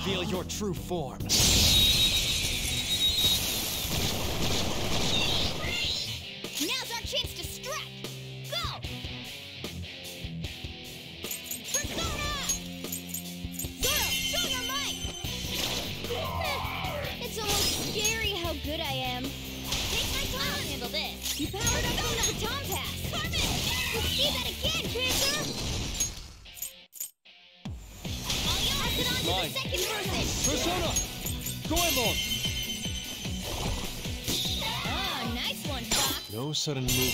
reveal your true form. Fox. No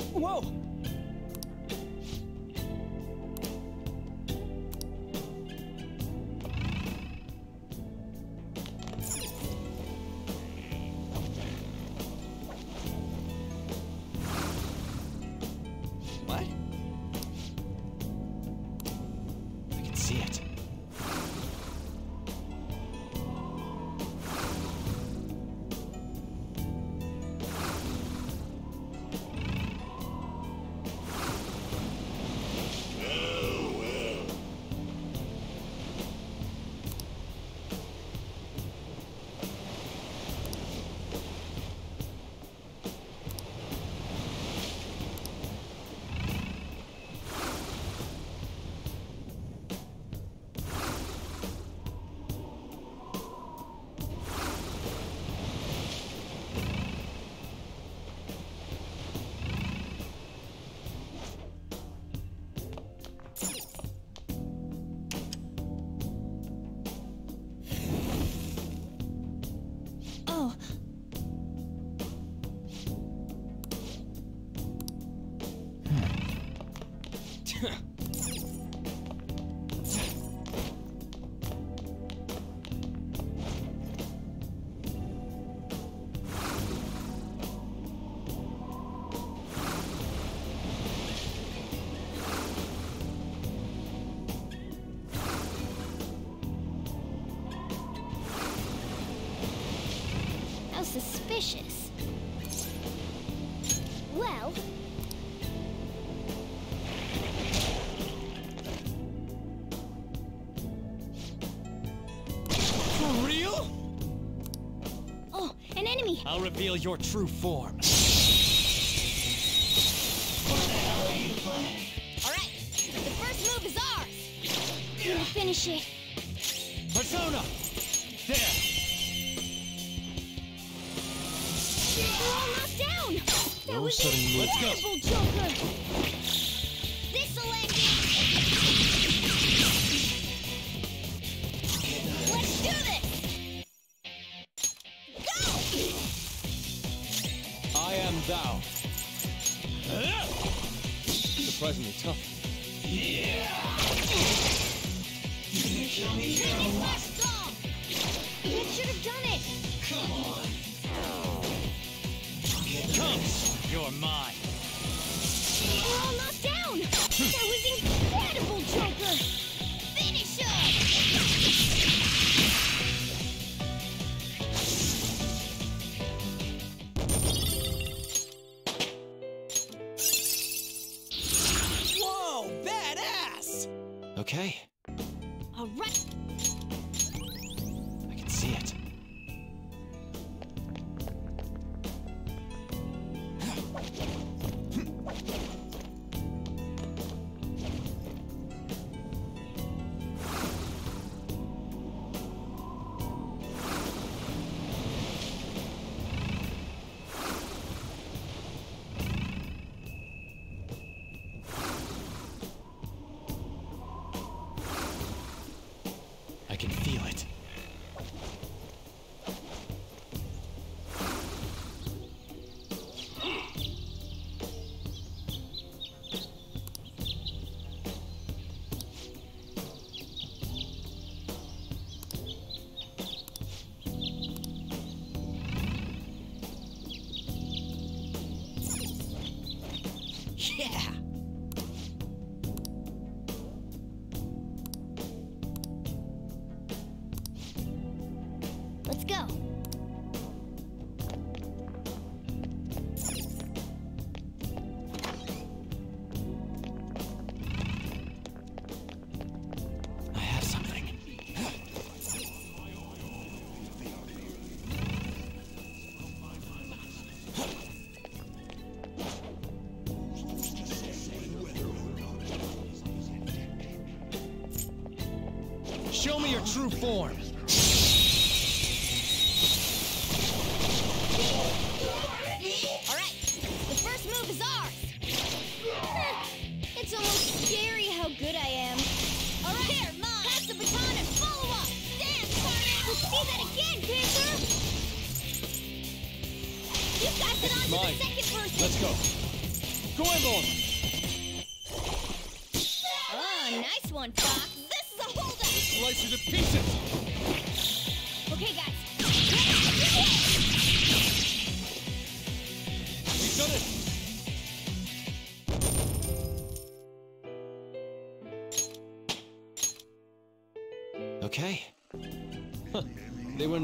Whoa! reveal your true form. What the hell are you playing? Alright, the first move is ours! Yeah. Finish it. Persona! There! We're down! That was incredible, steal it. true form.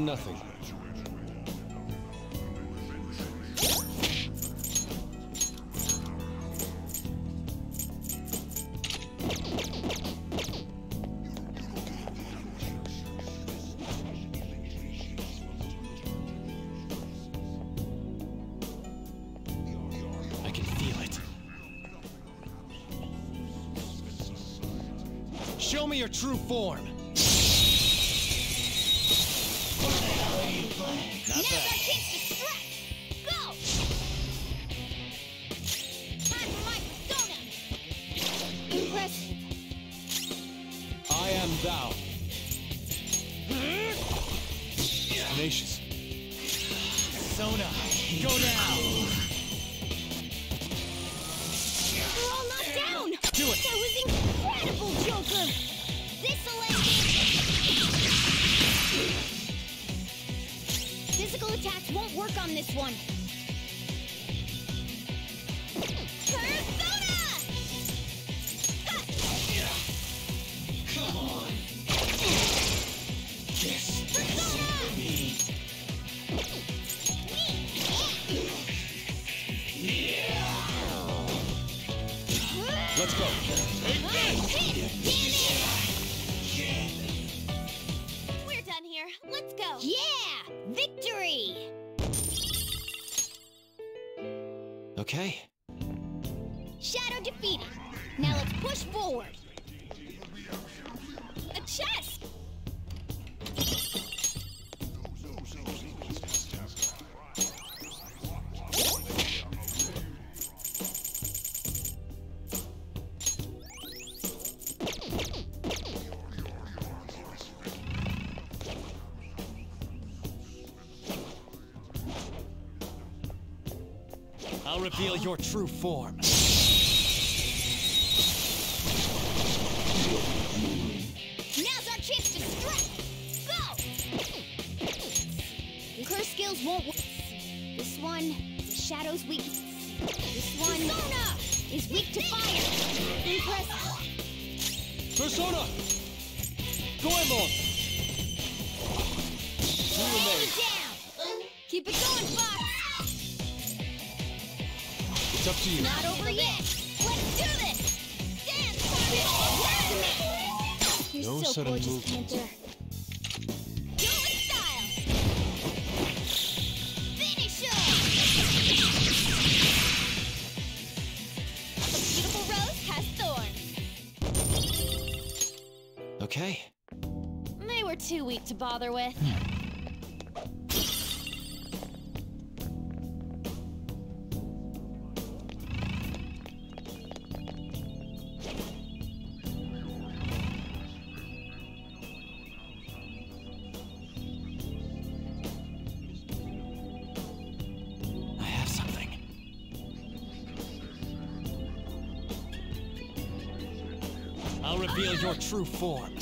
nothing. Show me your true form! I'll reveal your true form. Now's our chance to strike! Go! Curse skills won't work. This one, the Shadow's weak. This one Persona! is weak to fire. Impressive. Persona! Goemon! You. Not over yet! Let's do this! Dance, Carmen! You're No so sudden gorgeous, movement. Panther. Do it with style! Finish him! A beautiful rose has thorns. Okay. They were too weak to bother with. I true form.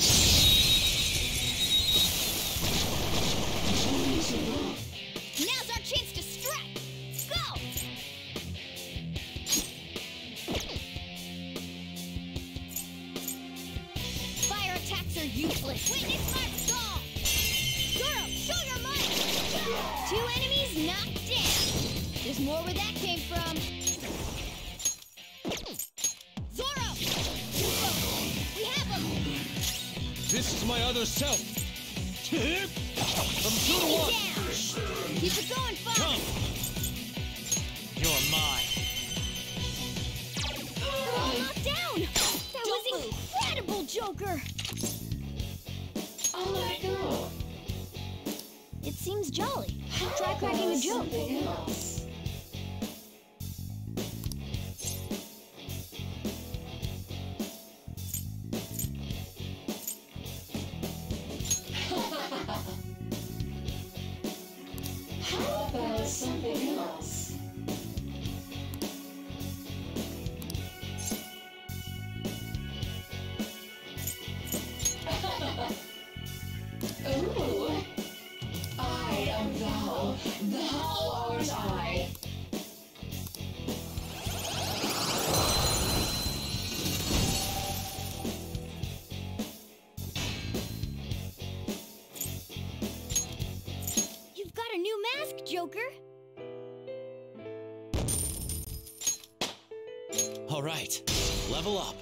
Level up.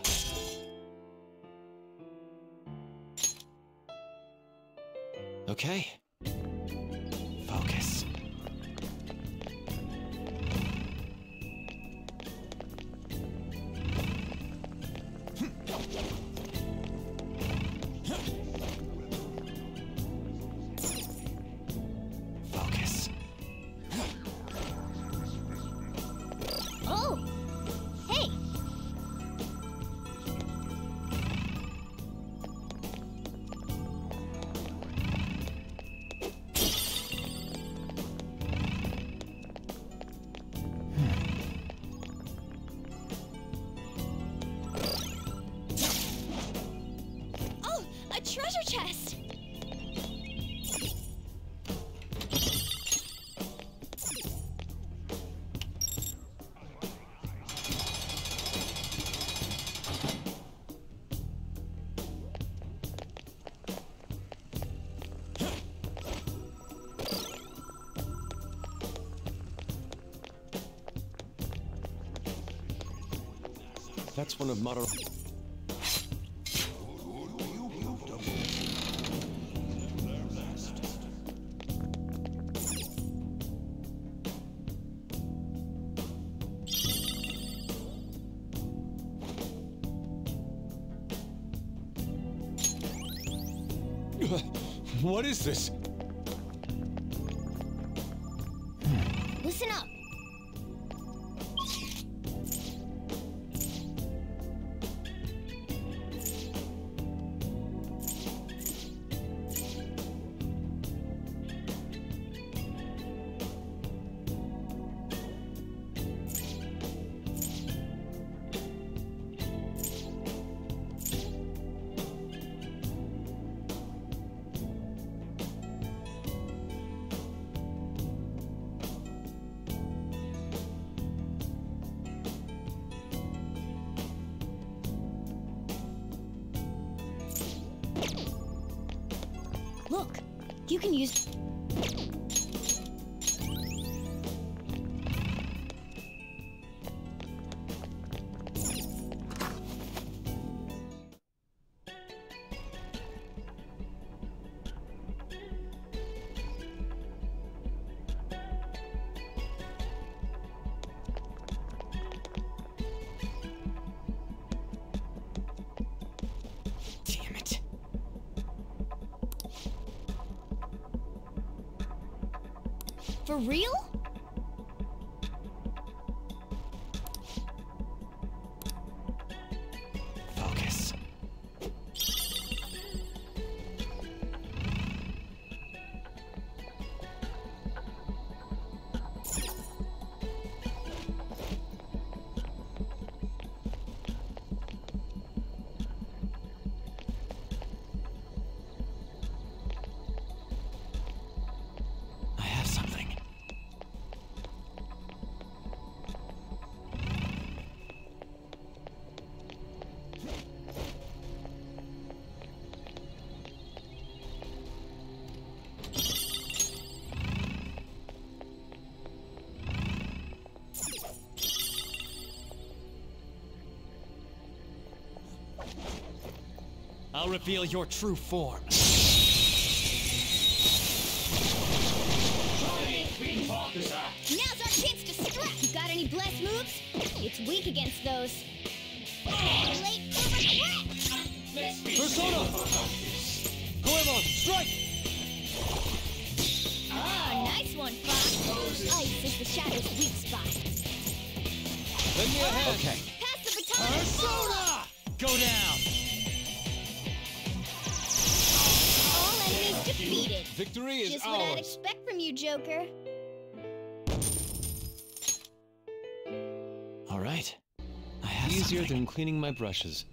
Okay. That's one of Madara. what is this? For real? I'll reveal your true form. Now's our chance to strike. You got any blast moves? It's weak against those. Late for regret. Persona! Goemon, strike! Oh, nice one, Fox. Ice is the Shadow's weak spot. Lend me a hand. Okay. Pass the baton Persona! Go down! Victory is Just what I'd expect from you, Joker. All right. I have Easier than cleaning my brushes.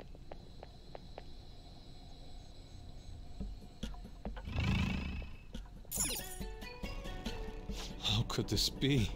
How could this be?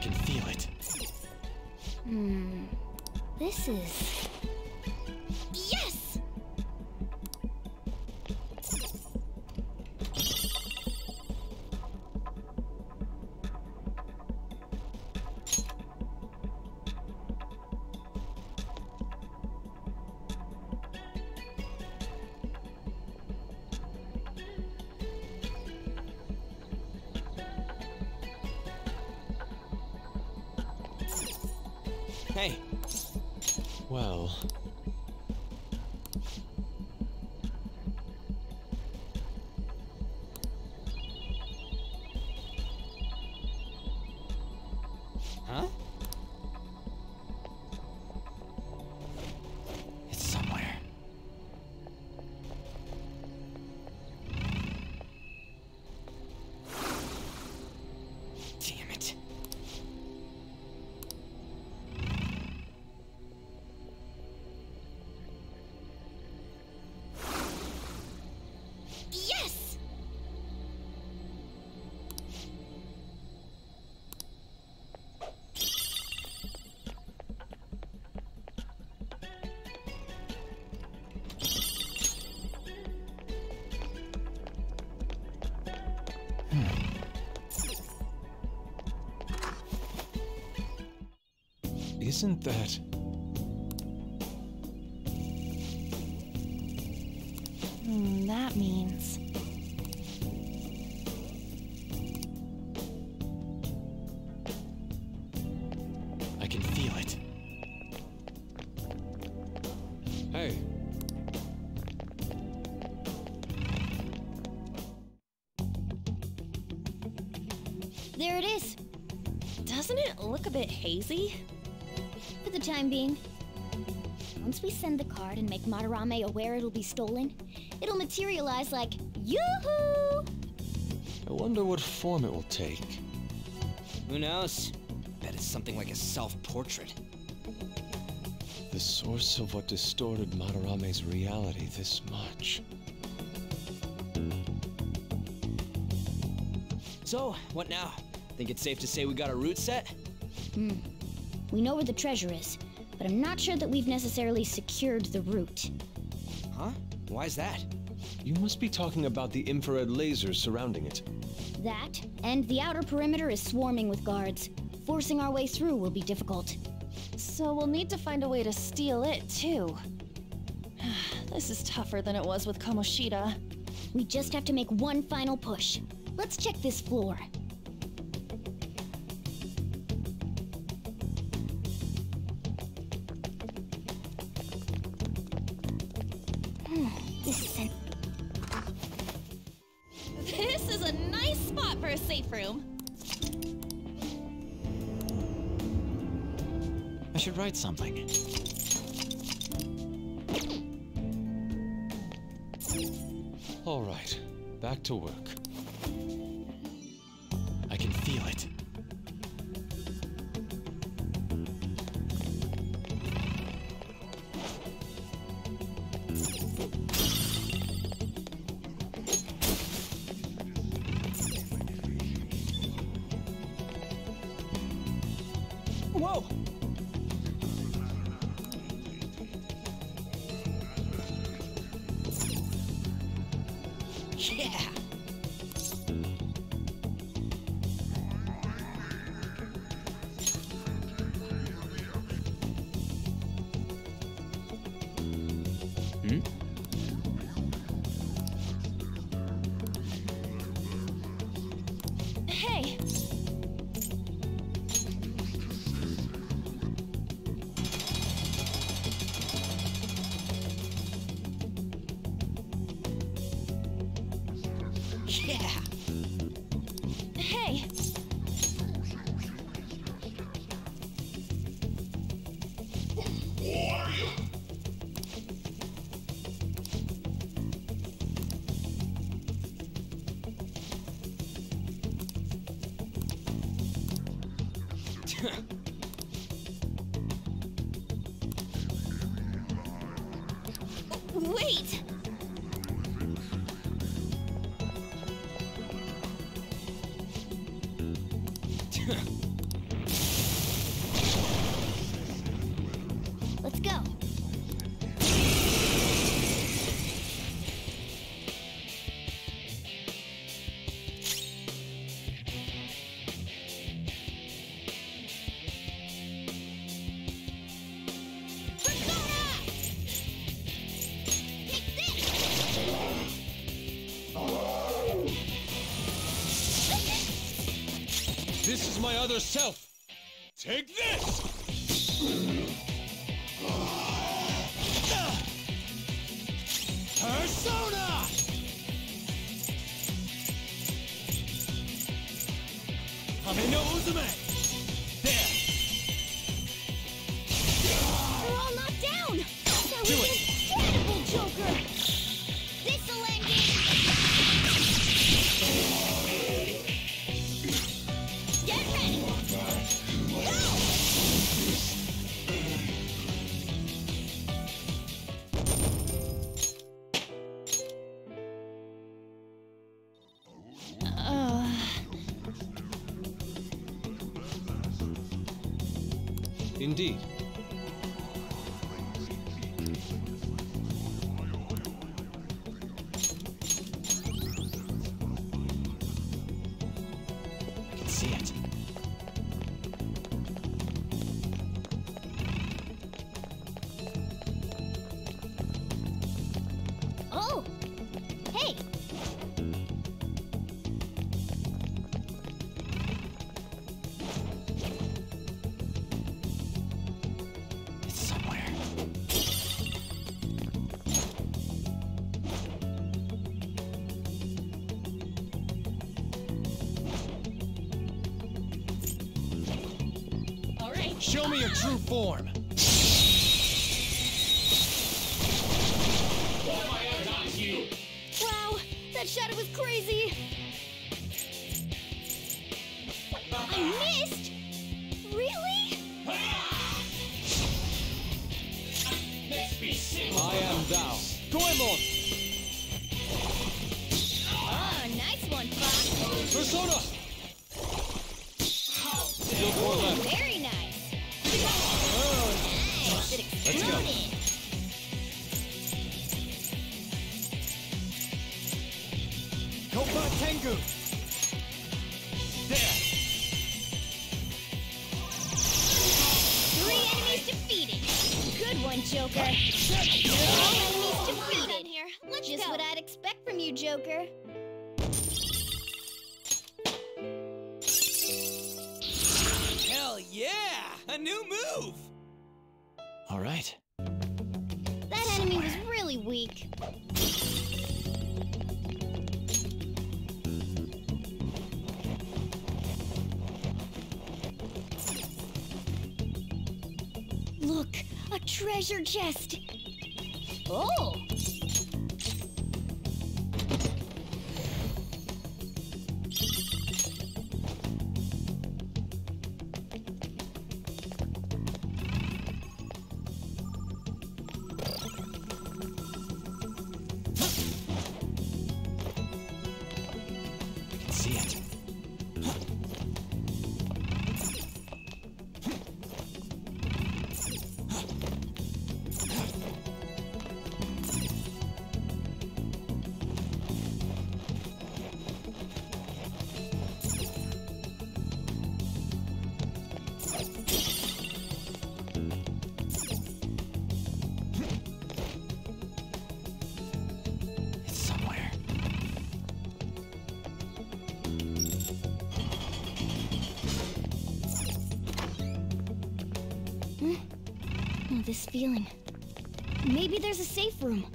I can feel it. Hmm. This is. Isn't that. Hmm, that means. I can feel it. Hey, There it is, Doesn't it look a bit hazy? For the time being. Once we send the card and make Madarame aware it'll be stolen, it'll materialize like yoo-hoo! I wonder what form it will take. Who knows? Bet it's something like a self-portrait. The source of what distorted Madarame's reality this much. So, what now? Think it's safe to say we got a route set? Hmm. We know where the treasure is, but I'm not sure that we've necessarily secured the route. Huh? Why's that? You must be talking about the infrared lasers surrounding it. That, and the outer perimeter is swarming with guards. Forcing our way through will be difficult. So we'll need to find a way to steal it, too. this is tougher than it was with Kamoshida. We just have to make one final push. Let's check this floor. Something. All right, back to work. I can feel it. Whoa! other self. Show me your true form. Wow, that shadow was crazy. I missed. Really? I am thou. Goemon! Ah, nice one, Fox. Persona! Yes. this feeling. Maybe there's a safe room.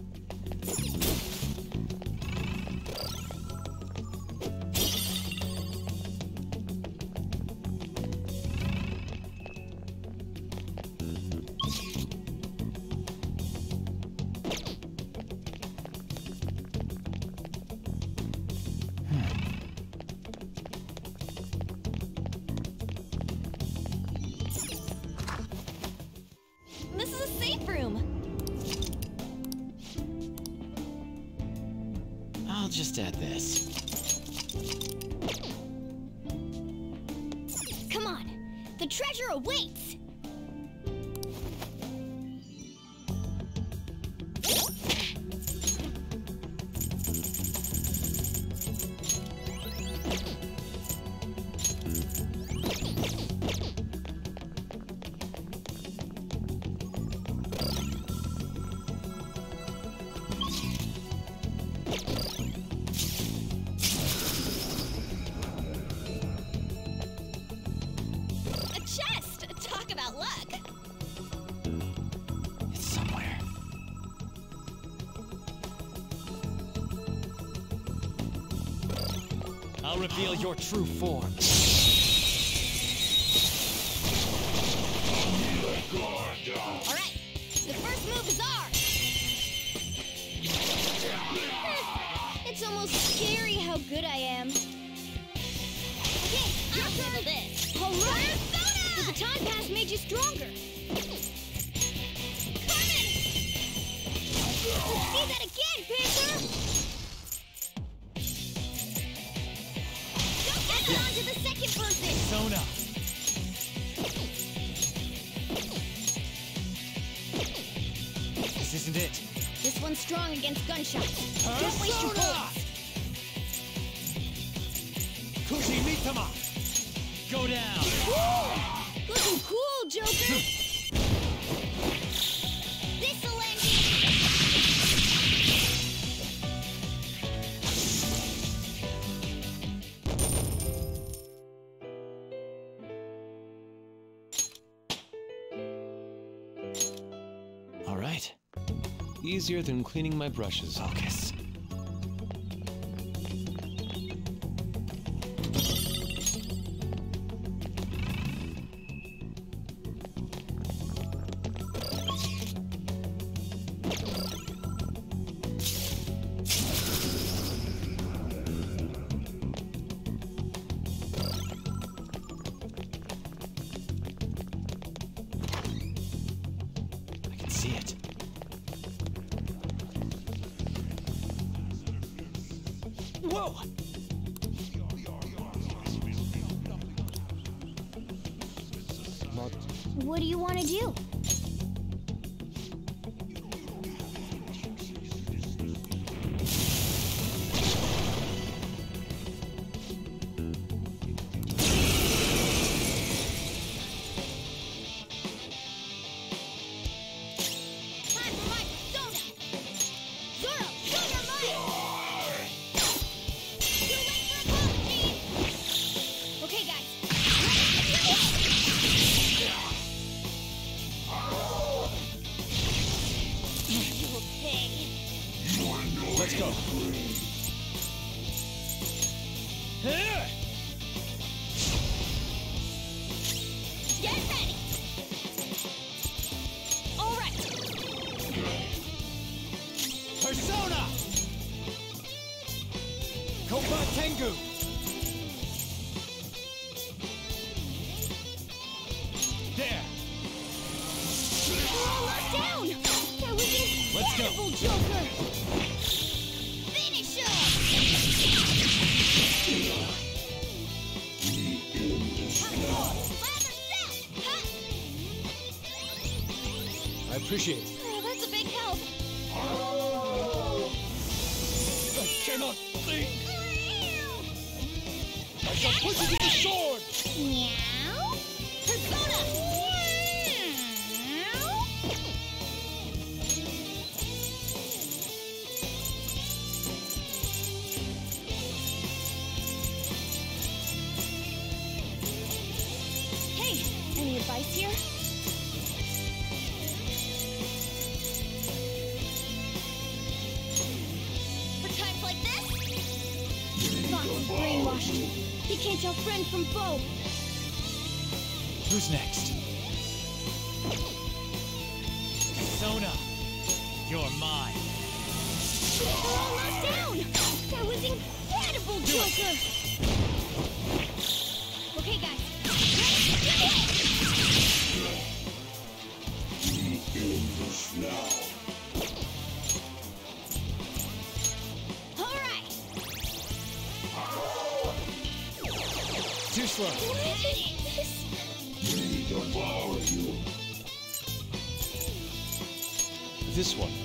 Just add this. Come on. The treasure awaits. Reveal your true form. Alright. The first move is ours. it's almost scary how good I am. Okay, your turn. this. Alright! The baton pass made you stronger. Coming! Let's see that again, Panther! The second person! Sona! This isn't it. This one's strong against gunshots. Don't waste your bullets. Kushi Mitama! Go down! Looking cool, Joker! Easier than cleaning my brushes. Focus. Sona! You're mine! We're all locked down! That was incredible, Joker! This one.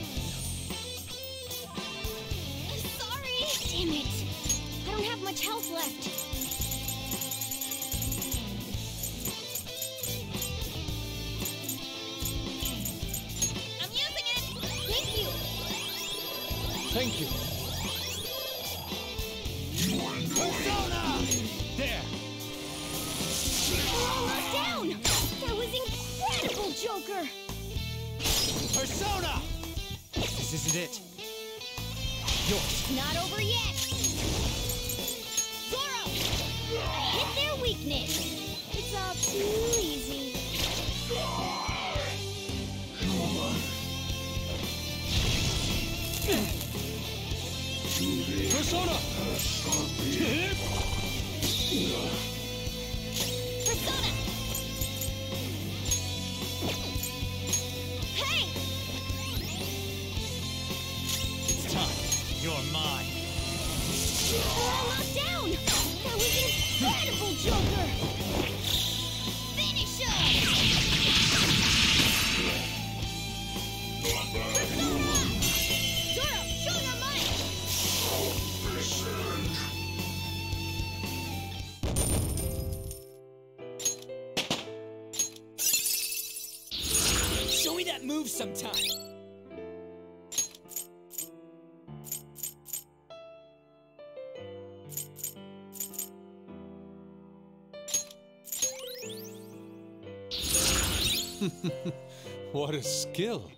What a skill.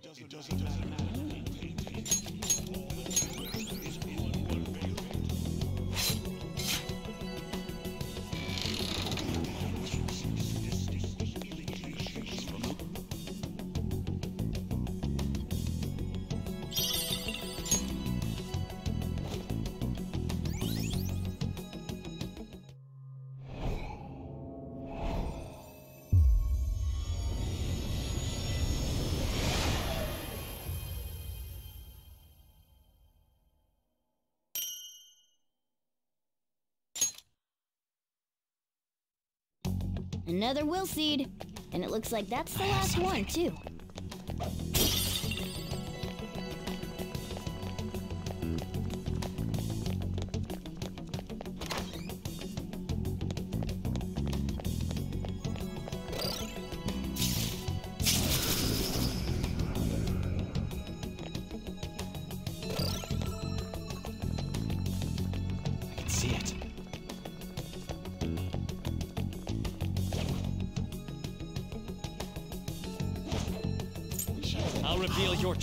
Another will seed. And it looks like that's the last one, too.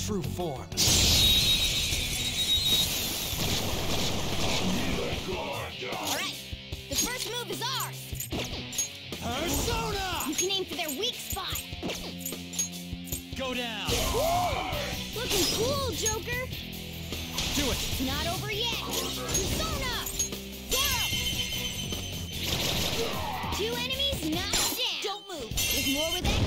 True form. Alright, the first move is ours. Persona! You can aim for their weak spot. Go down! Looking cool, Joker. Do it! It's not over yet. Persona! Zorro! Two enemies knocked down. Don't move. There's more where that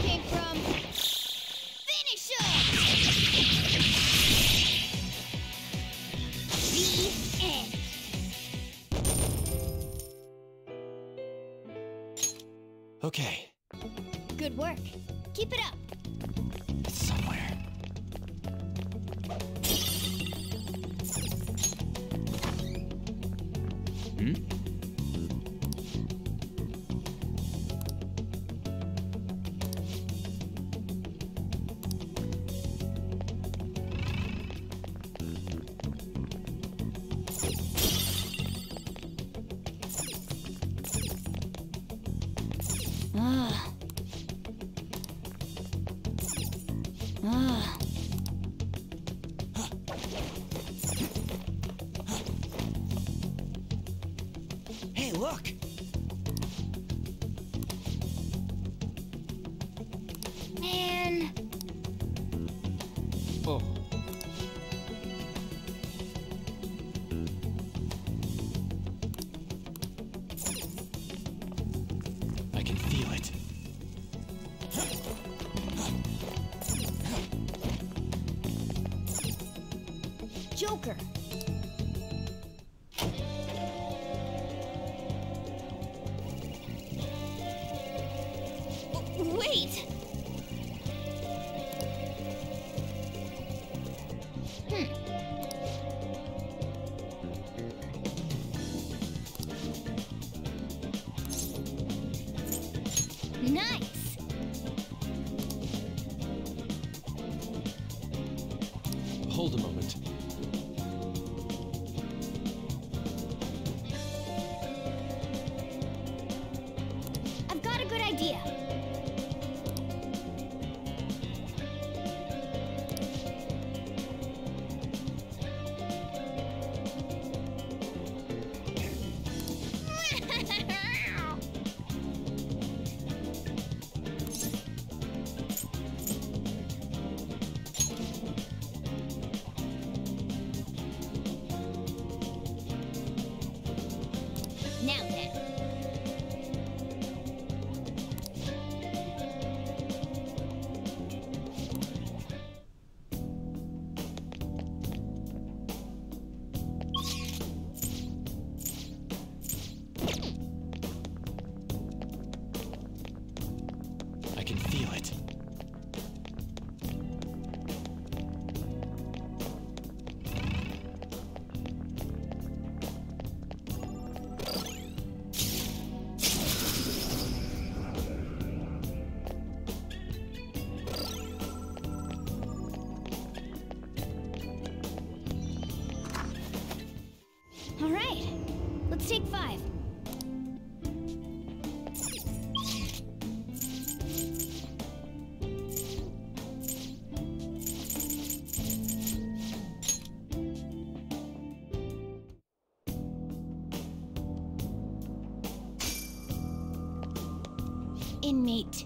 Inmate.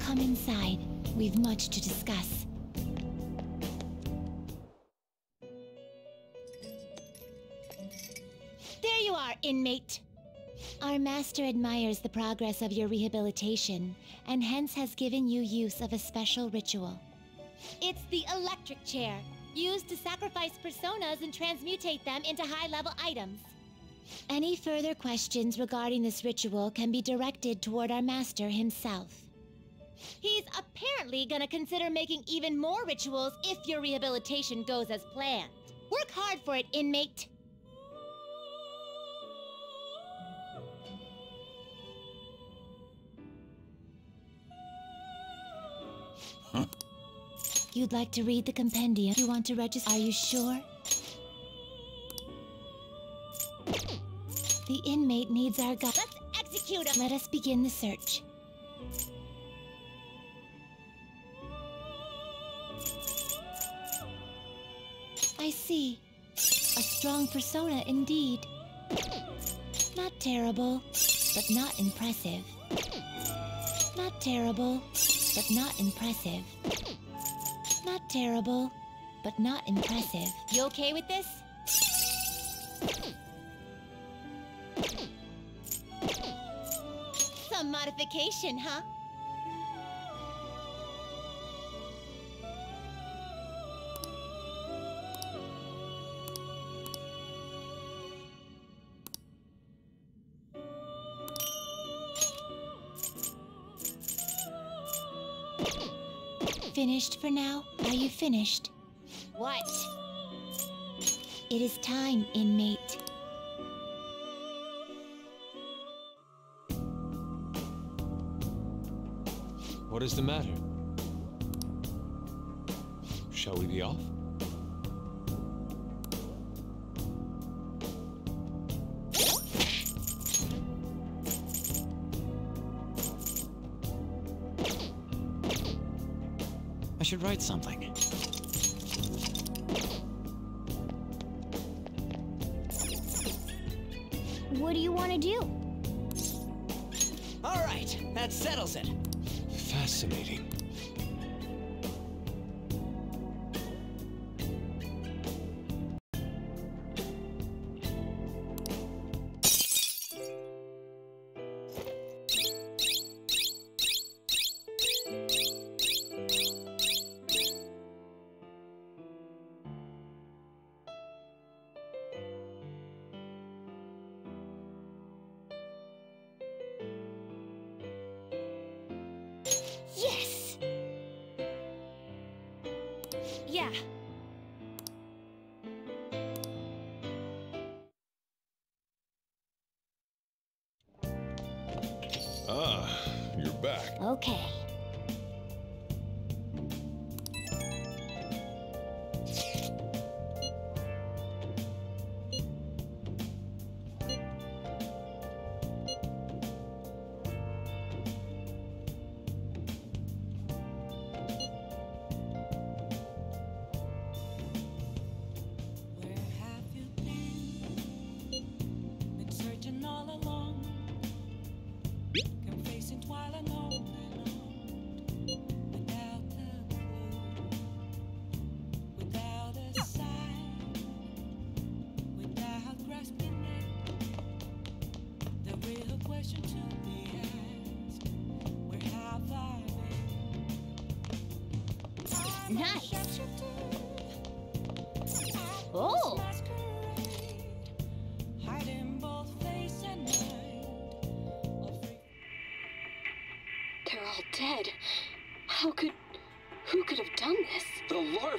Come inside. We've much to discuss. There you are, inmate. Our master admires the progress of your rehabilitation, and hence has given you use of a special ritual. It's the electric chair, used to sacrifice personas and transmutate them into high level items. Any further questions regarding this ritual can be directed toward our master himself. He's apparently gonna consider making even more rituals if your rehabilitation goes as planned. Work hard for it, inmate. You'd like to read the compendium? You want to register? Are you sure? The inmate needs our guide. Let's execute him! Let us begin the search. I see. A strong persona indeed. Not terrible, but not impressive. Not terrible, but not impressive. Not terrible, but not impressive. You okay with this? Modification, huh? Finished for now? Are you finished? What? It is time, inmate. What is the matter? Shall we be off? I should write something. What do you want to do? All right, that settles it. Fascinating.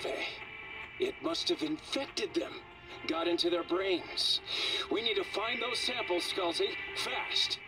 Larvae. It must have infected them. Got into their brains. We need to find those samples, Scalzi. Eh? Fast.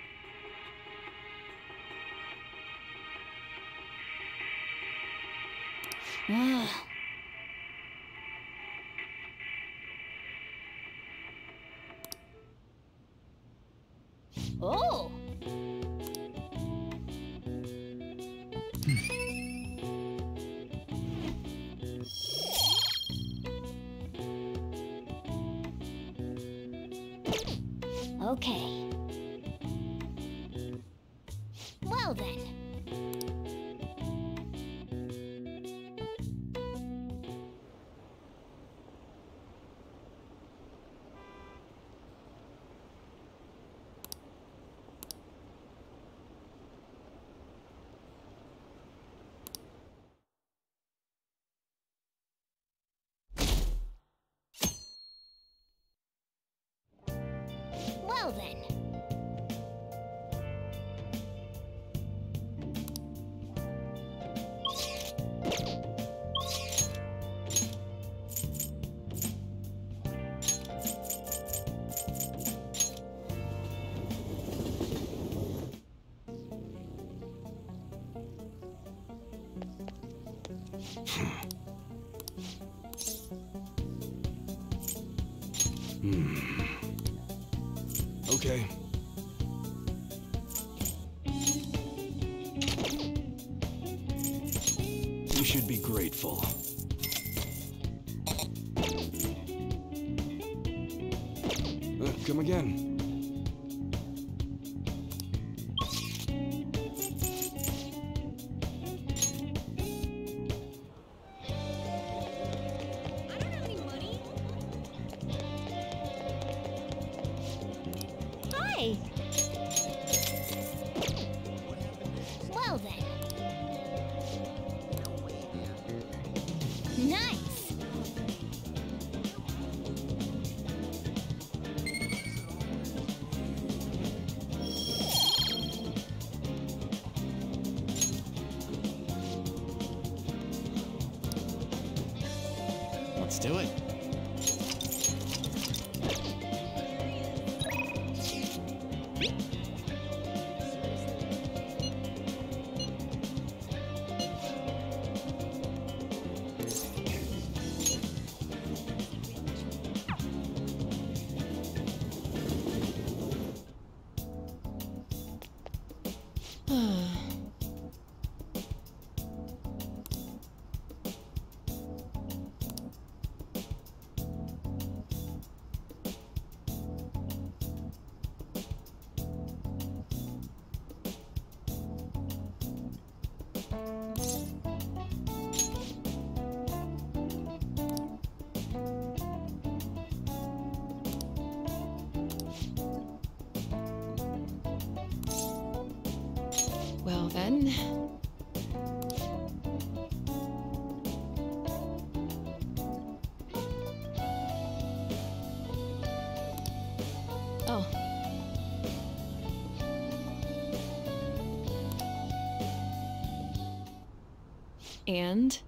And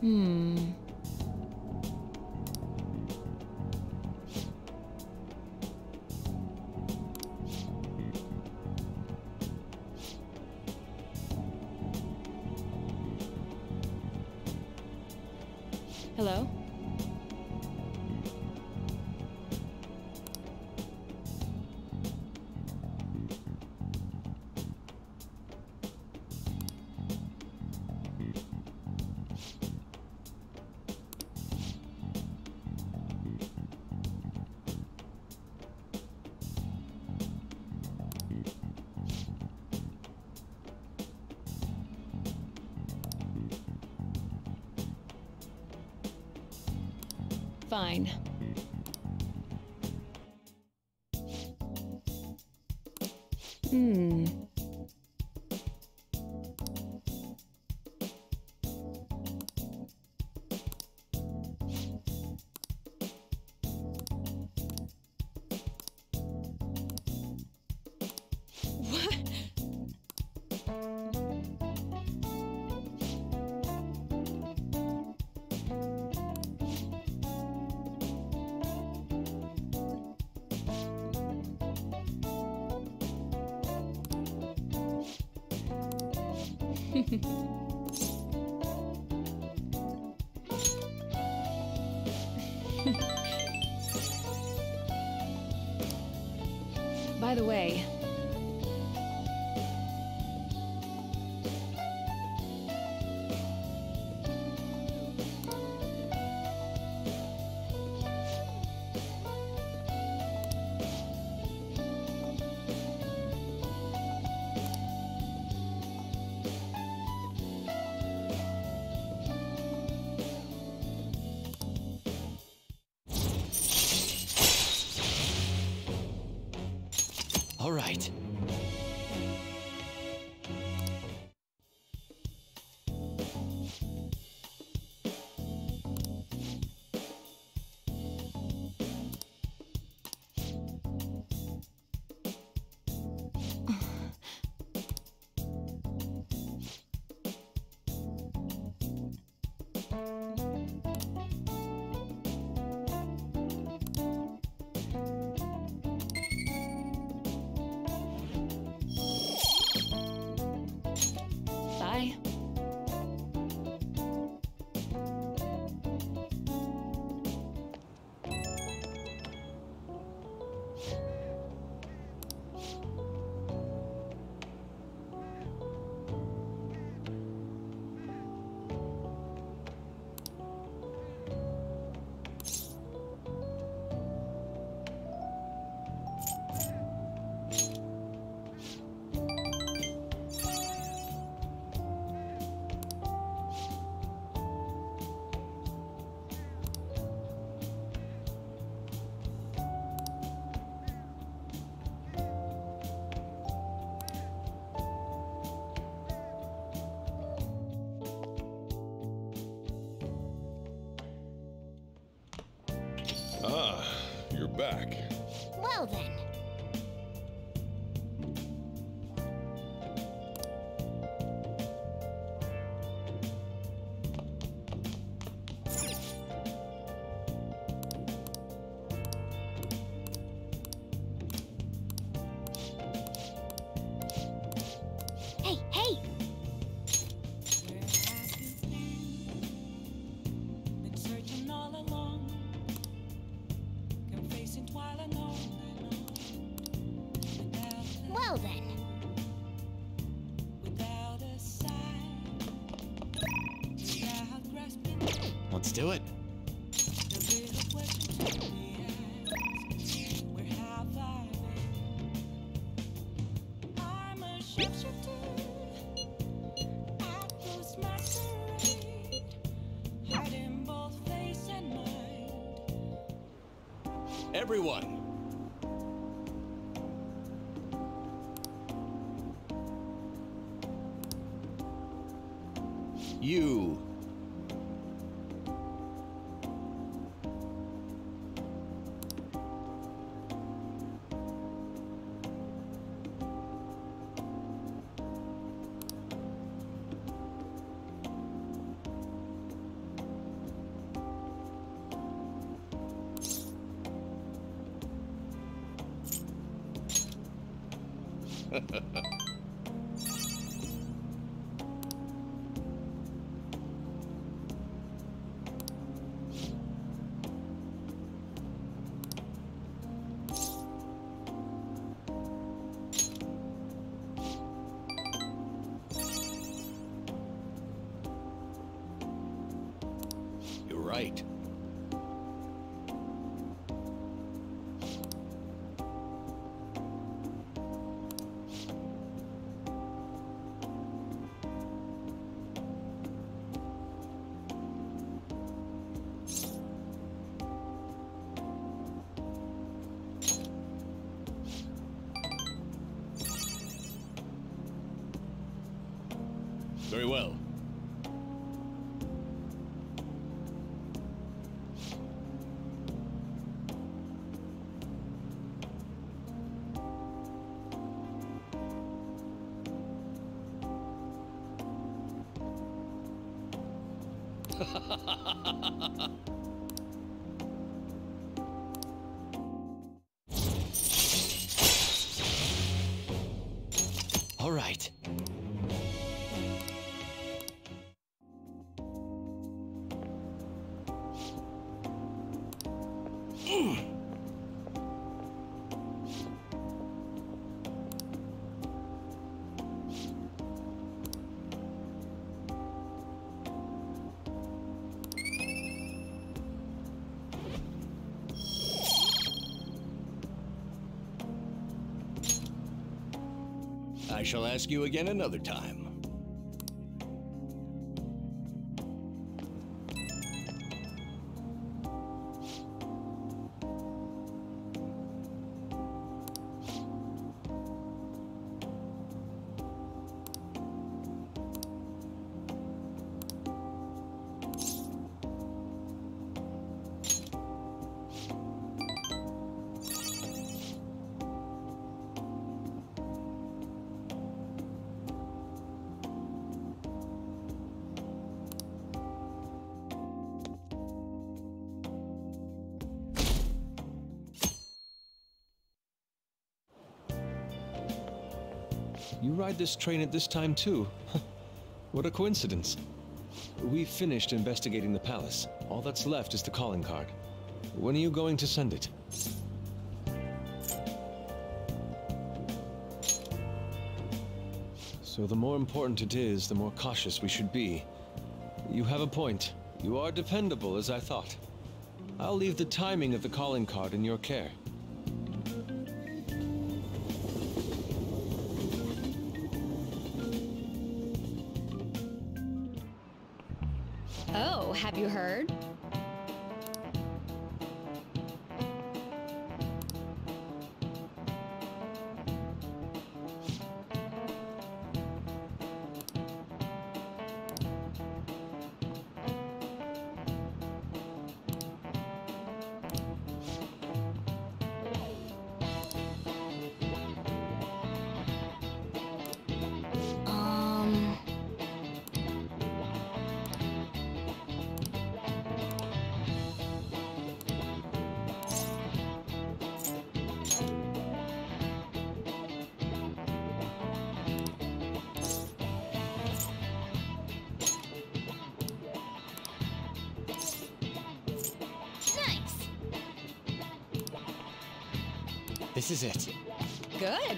Hmm. Hello? Fine. Hmm. By the way, back. Well then, everyone. You're right. Very well. All I shall ask you again another time. Ride this train at this time too. what a coincidence. We've finished investigating the palace. All that's left is the calling card. When are you going to send it? So the more important it is, the more cautious we should be. You have a point. You are dependable, as I thought. I'll leave the timing of the calling card in your care. Have you heard? This is it. Good.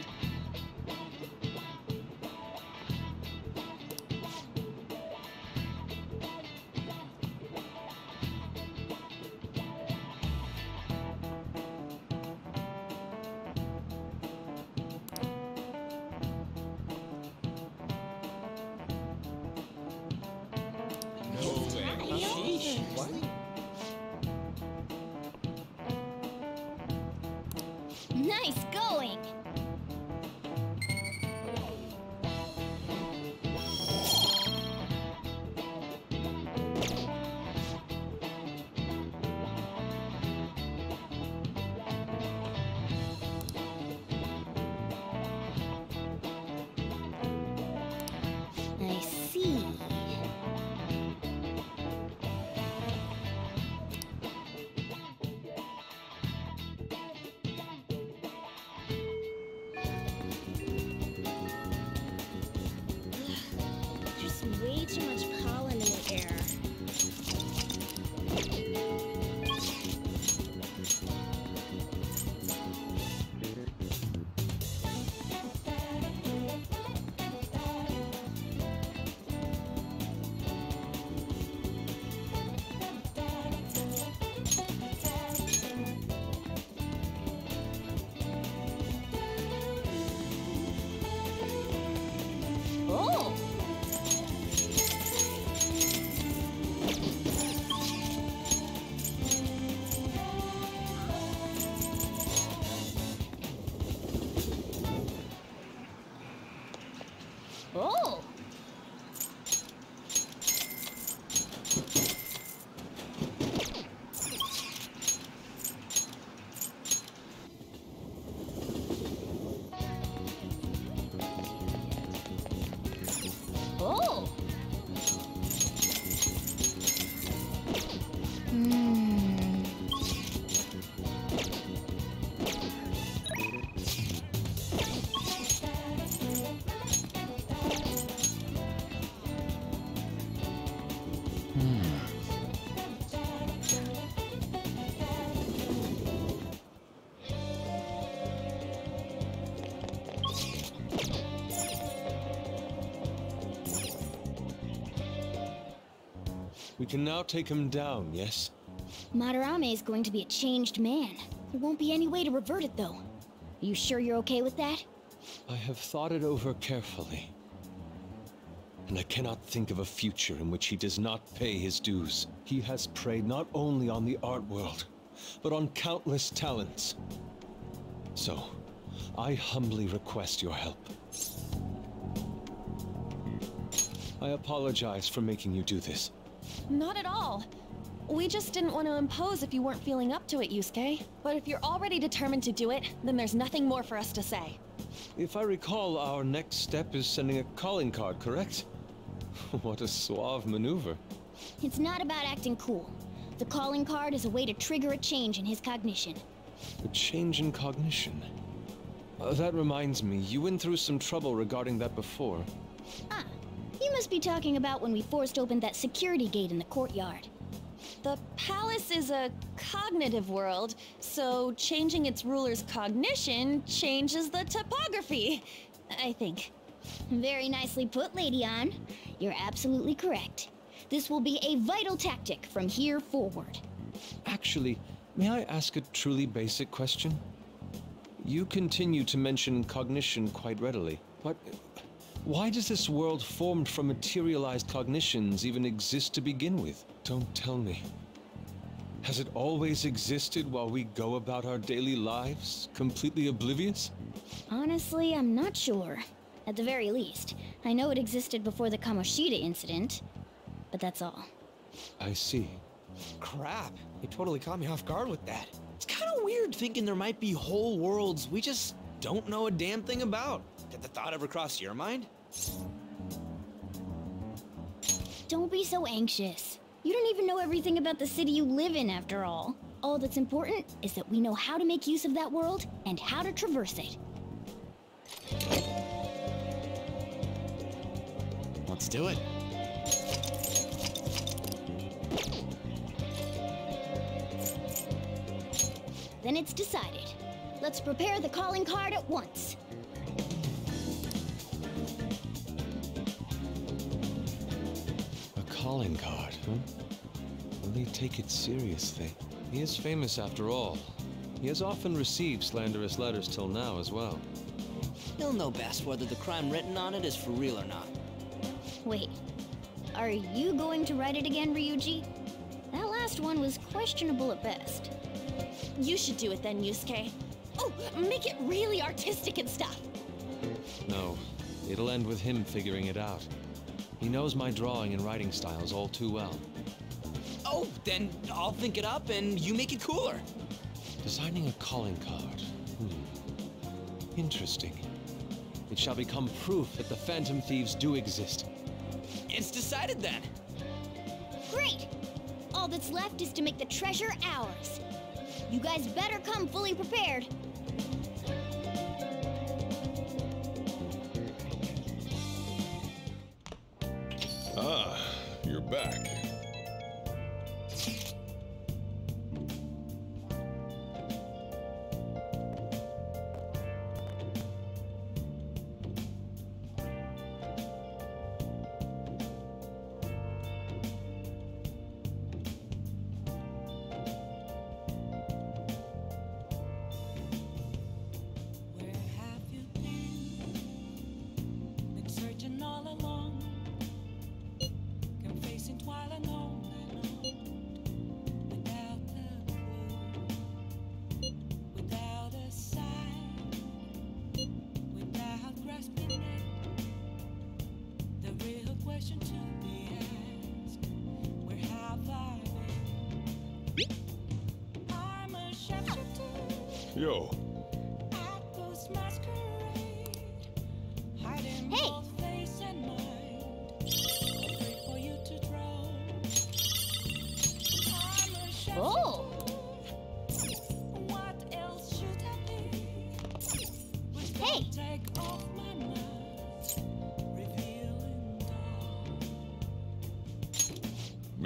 Can now take him down, yes? Madarame is going to be a changed man. There won't be any way to revert it, though. Are you sure you're okay with that? I have thought it over carefully. And I cannot think of a future in which he does not pay his dues. He has preyed not only on the art world, but on countless talents. So, I humbly request your help. I apologize for making you do this. Not at all. We just didn't want to impose if you weren't feeling up to it, Yusuke. But if you're already determined to do it, then there's nothing more for us to say. If I recall, our next step is sending a calling card, correct? what a suave maneuver. It's not about acting cool. The calling card is a way to trigger a change in his cognition. A change in cognition. Uh, that reminds me, you went through some trouble regarding that before. Ah, must be talking about when we forced open that security gate in the courtyard. The palace is a cognitive world, so changing its ruler's cognition changes the topography. I think. Very nicely put, Lady Ann. You're absolutely correct. This will be a vital tactic from here forward. Actually, may I ask a truly basic question? You continue to mention cognition quite readily, but why does this world formed from materialized cognitions even exist to begin with? Don't tell me. Has it always existed while we go about our daily lives, completely oblivious? Honestly, I'm not sure. At the very least, I know it existed before the Kamoshida incident. But that's all. I see. Crap, you totally caught me off guard with that. It's kind of weird thinking there might be whole worlds we just don't know a damn thing about. Did the thought ever cross your mind? Don't be so anxious. You don't even know everything about the city you live in, after all. All that's important is that we know how to make use of that world and how to traverse it. Let's do it. Then it's decided. Let's prepare the calling card at once. Calling card, huh? Will he take it seriously? He is famous after all. He has often received slanderous letters till now as well. He'll know best whether the crime written on it is for real or not. Wait, are you going to write it again, Ryuji? That last one was questionable at best. You should do it then, Yusuke. Oh, make it really artistic and stuff. No, it'll end with him figuring it out. He knows my drawing and writing styles all too well. Oh, then I'll think it up and you make it cooler. Designing a calling card. Hmm. Interesting. It shall become proof that the Phantom Thieves do exist. It's decided then. Great! All that's left is to make the treasure ours. You guys better come fully prepared. Ah, you're back.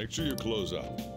Make sure you close up.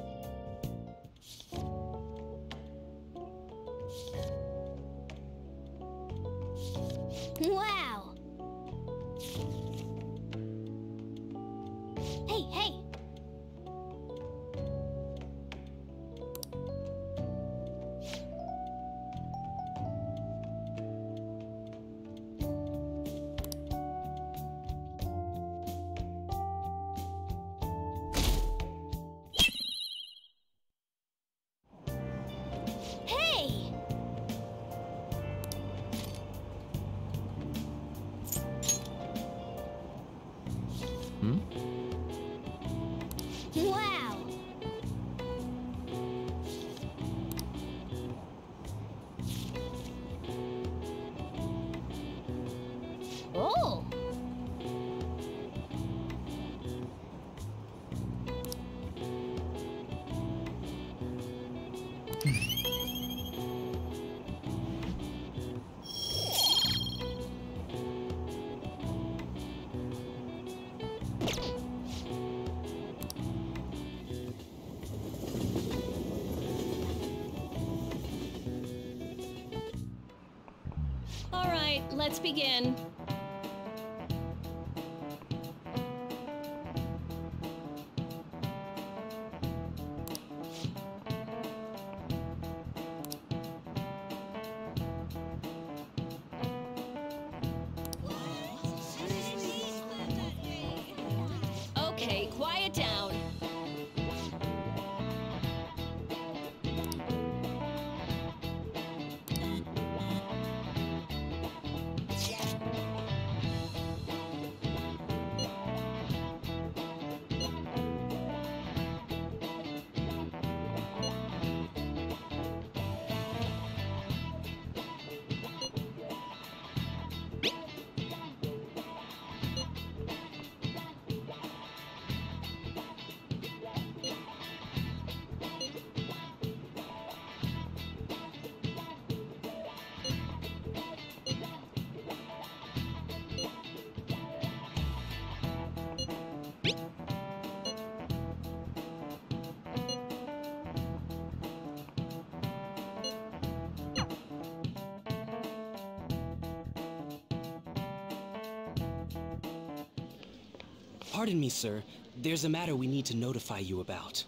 Pardon me, sir. There's a matter we need to notify you about.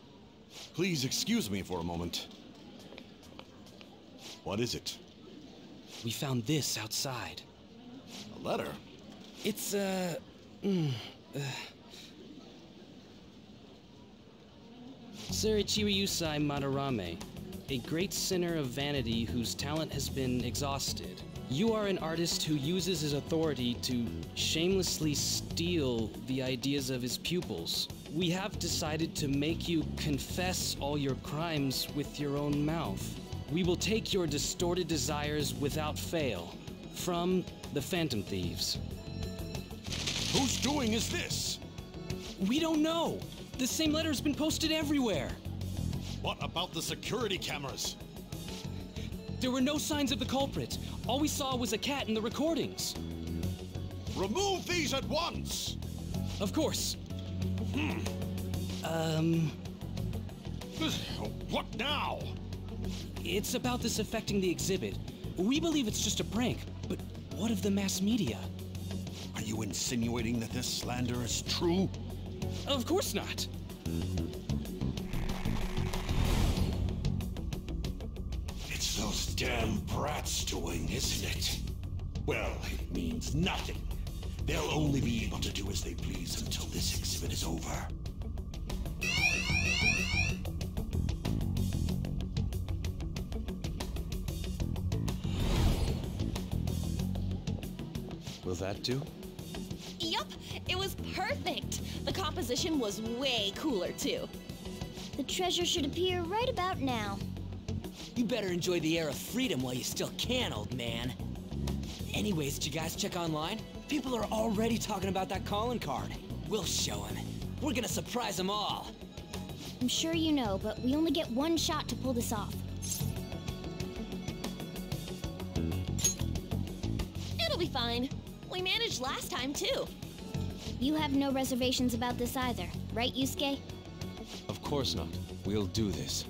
Please excuse me for a moment. What is it? We found this outside. A letter? It's, uh. Mm, uh Sir Ichiryusai Madarame, a great sinner of vanity whose talent has been exhausted. You are an artist who uses his authority to shamelessly steal the ideas of his pupils. We have decided to make you confess all your crimes with your own mouth. We will take your distorted desires without fail from the Phantom Thieves. Whose doing is this? We don't know. The same letter has been posted everywhere. What about the security cameras? There were no signs of the culprit. All we saw was a cat in the recordings. Remove these at once! Of course. Um, What now? it's about this affecting the exhibit. We believe it's just a prank, but what of the mass media? Are you insinuating that this slander is true? Of course not. Damn brats doing, isn't it? Well, it means nothing. They'll only be able to do as they please until this exhibit is over. Will that do? Yup, it was perfect. The composition was way cooler too. The treasure should appear right about now. You better enjoy the air of freedom while you still can, old man. Anyways, did you guys check online? People are already talking about that calling card. We'll show them. We're gonna surprise them all. I'm sure you know, but we only get one shot to pull this off. It'll be fine. We managed last time, too. You have no reservations about this either, right, Yusuke? Of course not. We'll do this.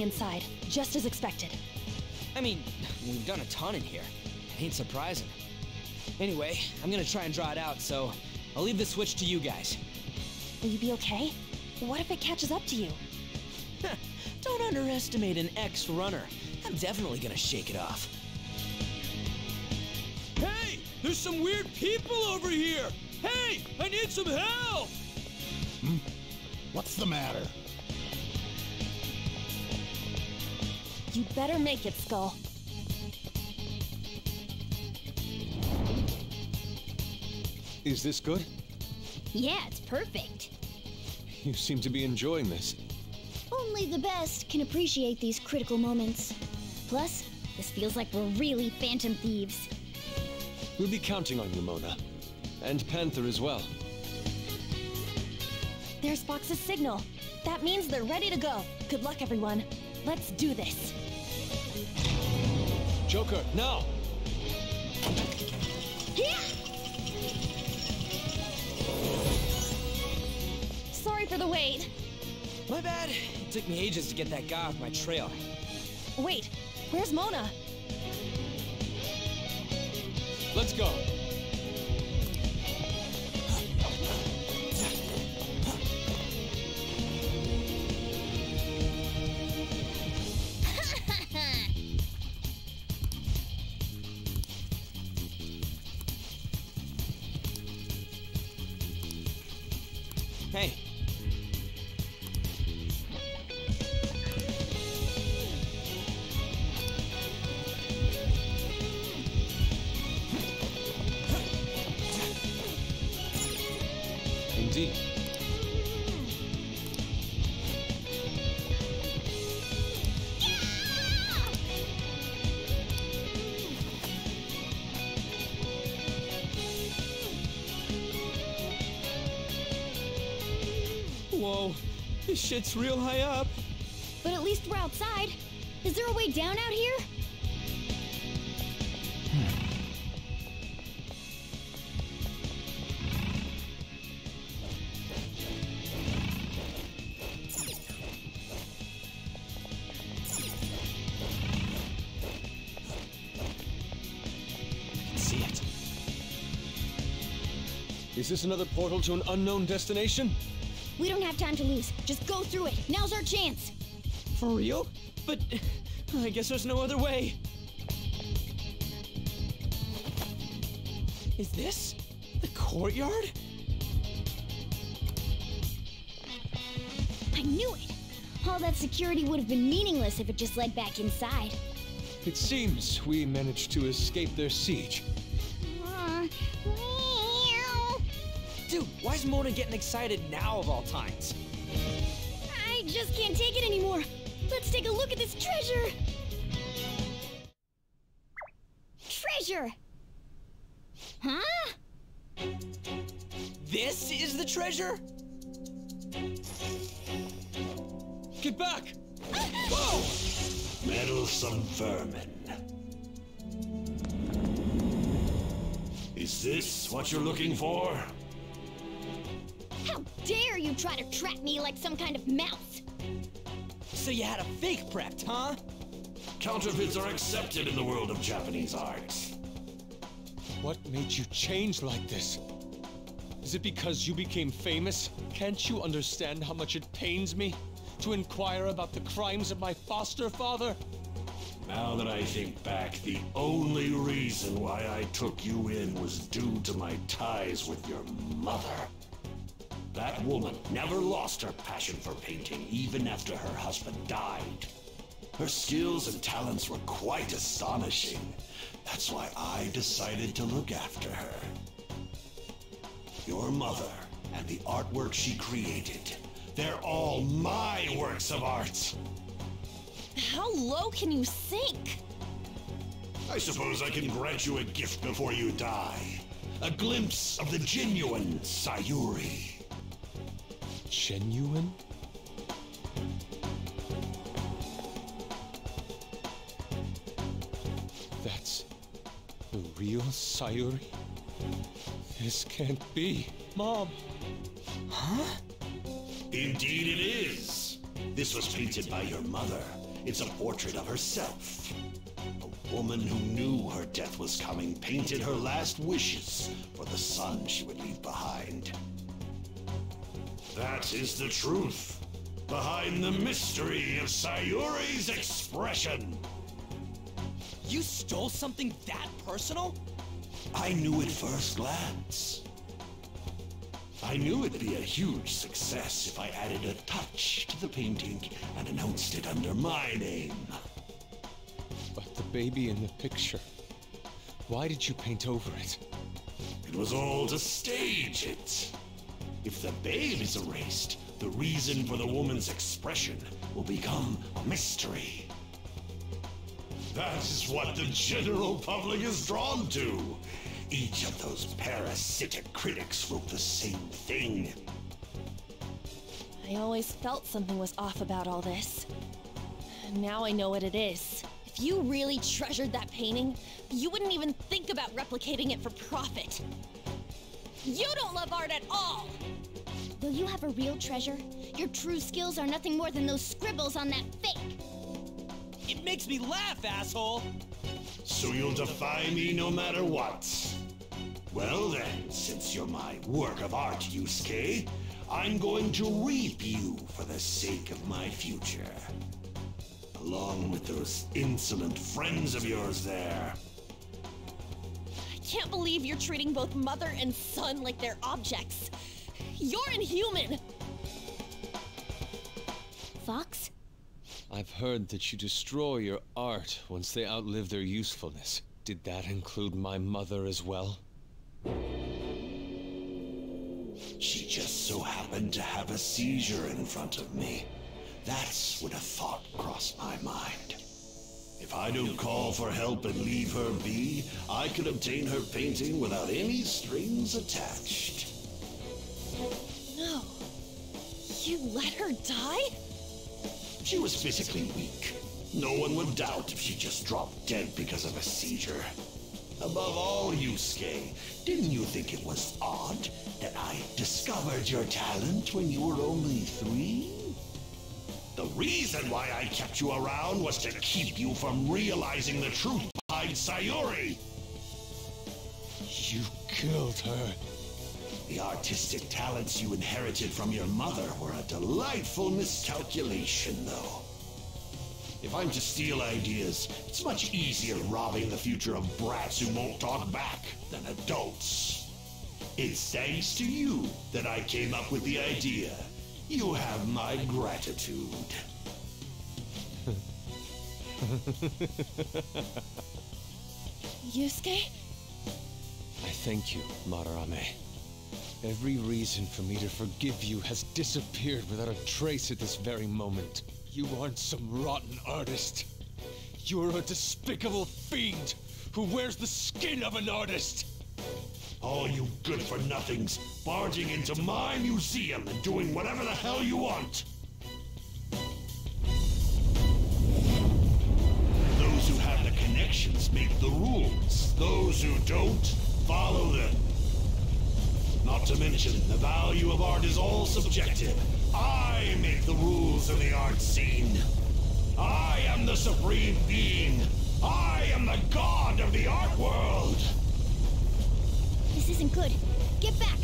There's inside, just as expected. I mean, we've done a ton in here. Ain't surprising. Anyway, I'm gonna try and draw it out, so I'll leave the switch to you guys. Will you be okay? What if it catches up to you? Don't underestimate an ex-runner. I'm definitely gonna shake it off. Hey! There's some weird people over here! Hey! I need some help! Hmm, what's the matter? You better make it, Skull. Is this good? Yeah, it's perfect. You seem to be enjoying this. Only the best can appreciate these critical moments. Plus, this feels like we're really Phantom Thieves. We'll be counting on you, Mona. And Panther as well. There's Fox's signal. That means they're ready to go. Good luck, everyone. Let's do this. Joker, now! Yeah. Sorry for the wait. My bad. It took me ages to get that guy off my trail. Wait, where's Mona? Let's go. shit's real high up. But at least we're outside. Is there a way down out here? Is this another portal to an unknown destination? We don't have time to lose. Just go through it. Now's our chance. For real? But I guess there's no other way. Is this the courtyard? I knew it. All that security would have been meaningless if it just led back inside. It seems we managed to escape their siege. Is Mona getting excited now of all times? I just can't take it anymore. Let's take a look at this treasure. Treasure. Huh? This is the treasure? Get back! Ah! Whoa! Meddlesome vermin. Is this what you're looking for? How dare you try to trap me like some kind of mouse? So you had a fake prepped, huh? Counterfeits are accepted in the world of Japanese art. What made you change like this? Is it because you became famous? Can't you understand how much it pains me to inquire about the crimes of my foster father? Now that I think back, the only reason why I took you in was due to my ties with your mother. That woman never lost her passion for painting, even after her husband died. Her skills and talents were quite astonishing. That's why I decided to look after her. Your mother and the artwork she created, they're all my works of art. How low can you sink? I suppose I can grant you a gift before you die. A glimpse of the genuine Sayuri. Genuine? That's the real Sayuri? This can't be. Mom! Huh? Indeed it is. This was painted by your mother. It's a portrait of herself. A woman who knew her death was coming painted her last wishes for the son she would leave behind. That is the truth. Behind the mystery of Sayuri's expression. You stole something that personal? I knew at first glance. I knew it'd be a huge success if I added a touch to the painting and announced it under my name. But the baby in the picture. Why did you paint over it? It was all to stage it. If the babe is erased, the reason for the woman's expression will become a mystery. That is what the general public is drawn to. Each of those parasitic critics wrote the same thing. I always felt something was off about all this. Now I know what it is. If you really treasured that painting, you wouldn't even think about replicating it for profit. You don't love art at all! Though you have a real treasure, your true skills are nothing more than those scribbles on that fake. It makes me laugh, asshole! So you'll defy me no matter what. Well then, since you're my work of art, Yusuke, I'm going to reap you for the sake of my future. Along with those insolent friends of yours there. I can't believe you're treating both mother and son like they're objects. You're inhuman! Fox? I've heard that you destroy your art once they outlive their usefulness. Did that include my mother as well? She just so happened to have a seizure in front of me. That's when a thought crossed my mind. If I don't call for help and leave her be, I can obtain her painting without any strings attached. No. You let her die? She was physically weak. No one would doubt if she just dropped dead because of a seizure. Above all, Yusuke, didn't you think it was odd that I discovered your talent when you were only three? The reason why I kept you around was to keep you from realizing the truth behind Sayuri. You killed her. The artistic talents you inherited from your mother were a delightful miscalculation, though. If I'm to steal ideas, it's much easier robbing the future of brats who won't talk back than adults. It's thanks to you that I came up with the idea. You have my gratitude. Yusuke? I thank you, Madarame. Every reason for me to forgive you has disappeared without a trace at this very moment. You aren't some rotten artist. You're a despicable fiend who wears the skin of an artist. All you good for nothings barging into my museum and doing whatever the hell you want. Those who have the connections make the rules. Those who don't, follow them. Not to mention, the value of art is all subjective. I make the rules of the art scene. I am the supreme being. I am the god of the art world. This isn't good. Get back!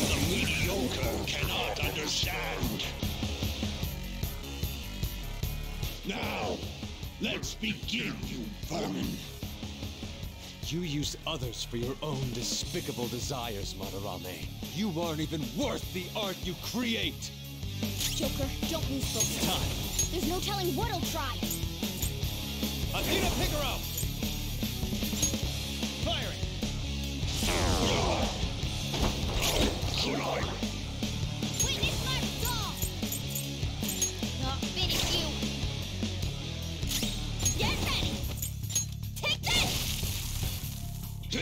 The mediocre cannot understand. Now, let's begin, you vermin. You use others for your own despicable desires, Madarame. You aren't even worth the art you create. Joker, don't lose focus. Time. There's no telling what he'll try. Athena Figaro! Firing! Witness They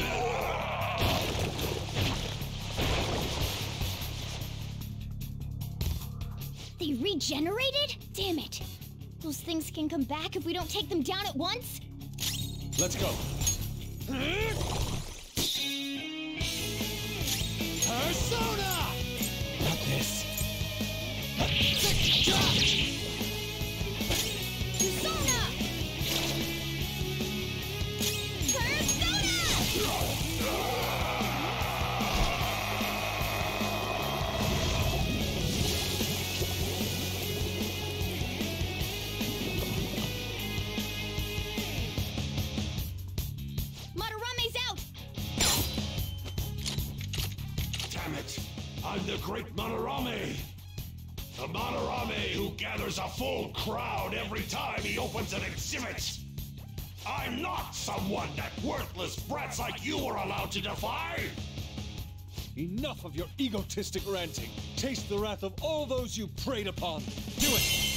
regenerated? Damn it! Those things can come back if we don't take them down at once? Let's go. Persona! Not this. Persona! The great Madarame! The Madarame who gathers a full crowd every time he opens an exhibit! I'm not someone that worthless brats like you are allowed to defy! Enough of your egotistic ranting. Taste the wrath of all those you preyed upon. Do it!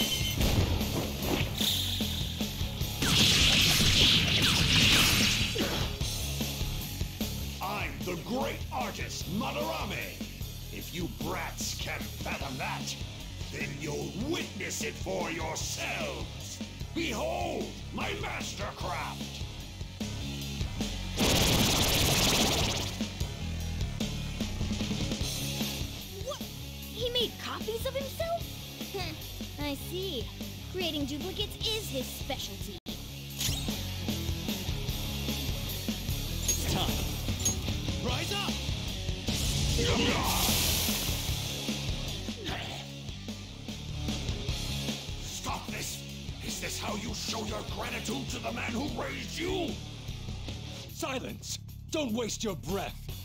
I'm the great artist, Madarame. If you brats can't fathom that, then you'll witness it for yourselves. Behold my mastercraft. What? He made copies of himself? I see. Creating duplicates is his specialty. It's time. Rise up! How you show your gratitude to the man who raised you? Silence! Don't waste your breath.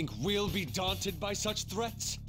Think we'll be daunted by such threats?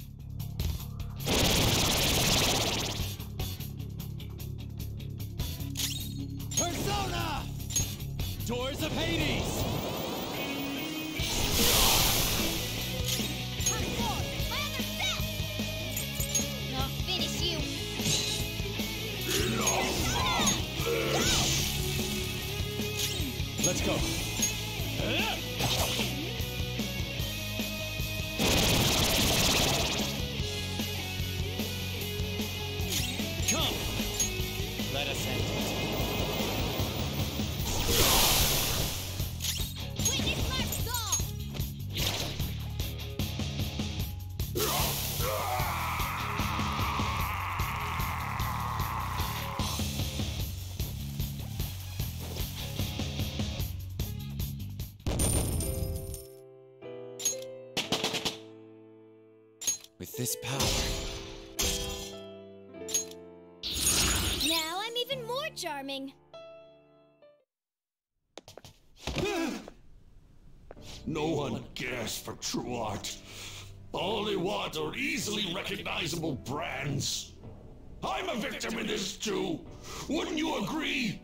Charming! No one cares for true art. All they want are easily recognizable brands. I'm a victim in this too. Wouldn't you agree?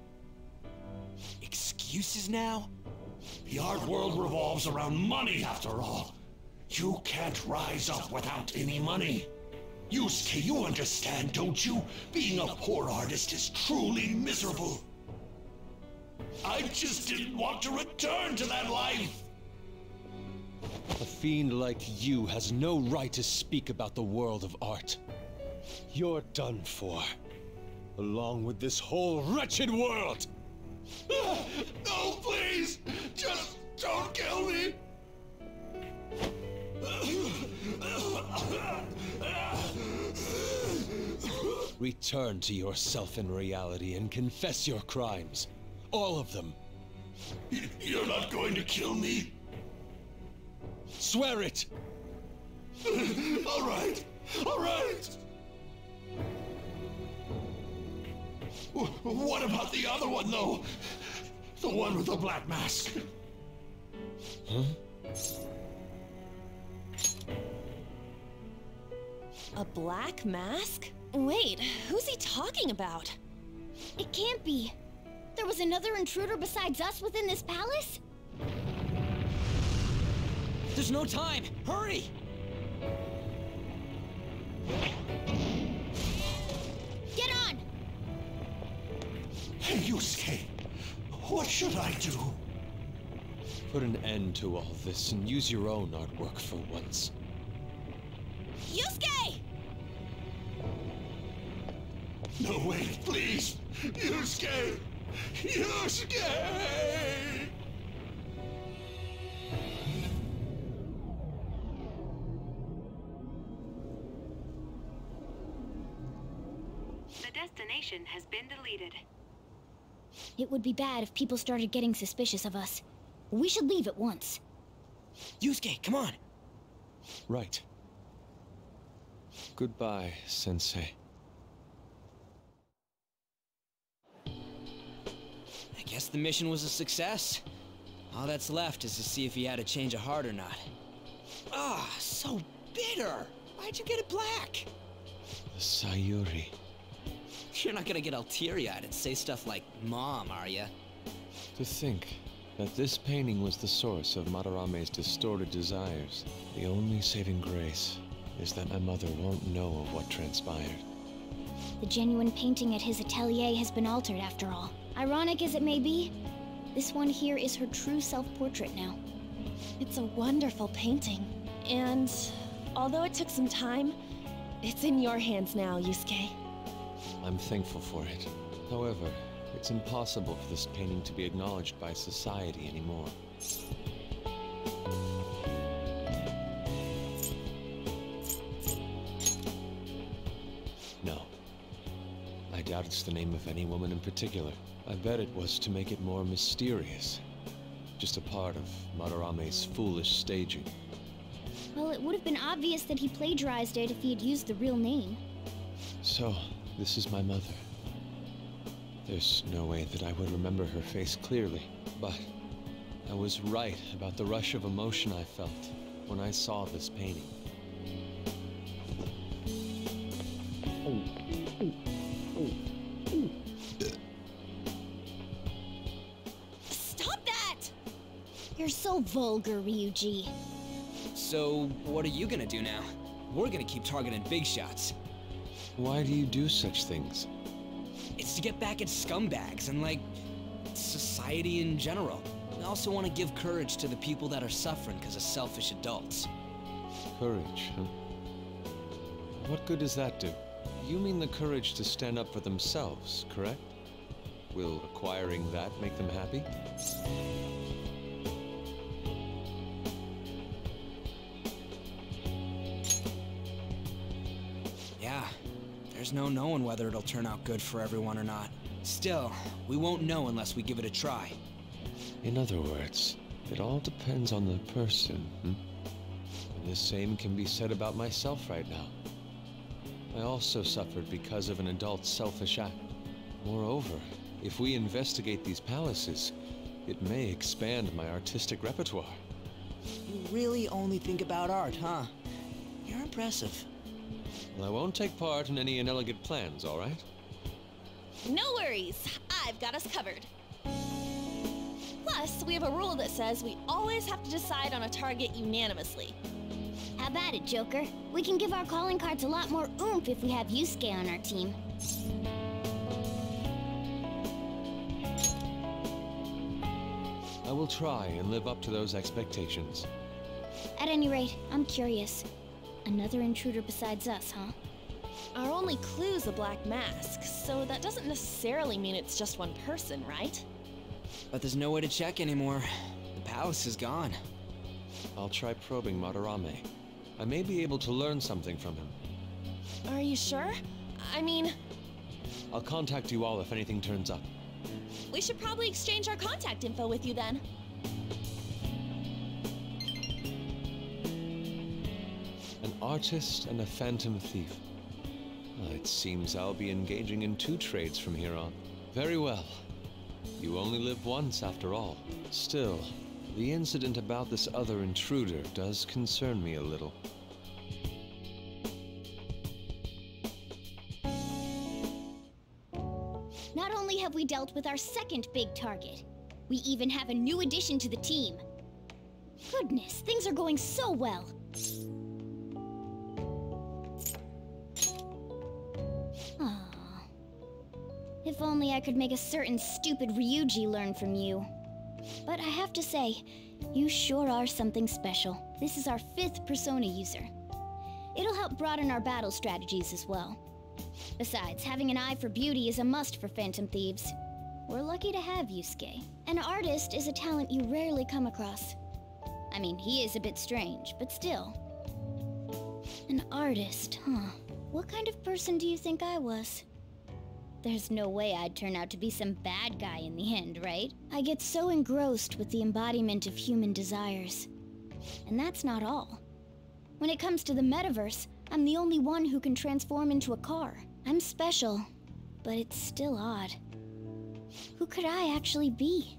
excuses now? The art world revolves around money after all. You can't rise up without any money. Yusuke, you understand, don't you? Being a poor artist is truly miserable. I just didn't want to return to that life. A fiend like you has no right to speak about the world of art. You're done for. Along with this whole wretched world! No, please! Just don't kill me! Return to yourself in reality and confess your crimes. All of them. You're not going to kill me? Swear it! all right, all right! What about the other one, though? The one with the black mask? Huh? A black mask? Wait, who's he talking about? It can't be! There was another intruder besides us within this palace? There's no time! Hurry! Get on! Hey, Yusuke, what should I do? Put an end to all this and use your own artwork for once. Yusuke! No, wait, please! Yusuke! Yusuke! The destination has been deleted. It would be bad if people started getting suspicious of us. We should leave at once. Yusuke, come on! Right. Goodbye, Sensei. Guess the mission was a success. All that's left is to see if he had a change of heart or not. Ah, so bitter! Why'd you get it black? The Sayuri. You're not gonna get all teary-eyed and say stuff like, Mom, are ya? To think that this painting was the source of Madarame's distorted desires. The only saving grace is that my mother won't know of what transpired. The genuine painting at his atelier has been altered after all. Ironic as it may be, This one here is her true self-portrait now. It's a wonderful painting. And although it took some time, it's in your hands now, Yusuke. I'm thankful for it. However, it's impossible for this painting to be acknowledged by society anymore. Doubt it's the name of any woman in particular. I bet it was to make it more mysterious. Just a part of Madarame's foolish staging. Well, it would have been obvious that he plagiarized it if he had used the real name. So, this is my mother. There's no way that I would remember her face clearly, but I was right about the rush of emotion I felt when I saw this painting. So vulgar, Ryuji. So, what are you gonna do now? We're gonna keep targeting big shots. Why do you do such things? It's to get back at scumbags and, like, society in general. I also want to give courage to the people that are suffering because of selfish adults. Courage, huh? What good does that do? You mean the courage to stand up for themselves, correct? Will acquiring that make them happy? There's no knowing whether it'll turn out good for everyone or not. Still, we won't know unless we give it a try. In other words, it all depends on the person, hmm? And the same can be said about myself right now. I also suffered because of an adult's selfish act. Moreover, if we investigate these palaces, it may expand my artistic repertoire. You really only think about art, huh? You're impressive. Well, I won't take part in any inelegant plans, all right? No worries, I've got us covered. Plus, we have a rule that says we always have to decide on a target unanimously. How about it, Joker? We can give our calling cards a lot more oomph if we have Yusuke on our team. I will try and live up to those expectations. At any rate, I'm curious. Another intruder besides us, huh? Our only clue's a black mask, so that doesn't necessarily mean it's just one person, right? But there's no way to check anymore. The palace is gone. I'll try probing Madarame. I may be able to learn something from him. Are you sure? I mean, I'll contact you all if anything turns up. we should probably exchange our contact info with you then. Artist and a phantom thief. Well, it seems I'll be engaging in two trades from here on. Very well. You only live once, after all. Still, the incident about this other intruder does concern me a little. Not only have we dealt with our second big target, we even have a new addition to the team. Goodness, things are going so well. If only I could make a certain stupid Ryuji learn from you. But I have to say, you sure are something special. This is our fifth Persona user. It'll help broaden our battle strategies as well. Besides, having an eye for beauty is a must for Phantom Thieves. We're lucky to have Yusuke. An artist is a talent you rarely come across. I mean, he is a bit strange, but still. An artist, huh? What kind of person do you think I was? There's no way I'd turn out to be some bad guy in the end, right? I get so engrossed with the embodiment of human desires. And that's not all. When it comes to the metaverse, I'm the only one who can transform into a car. I'm special, but it's still odd. Who could I actually be?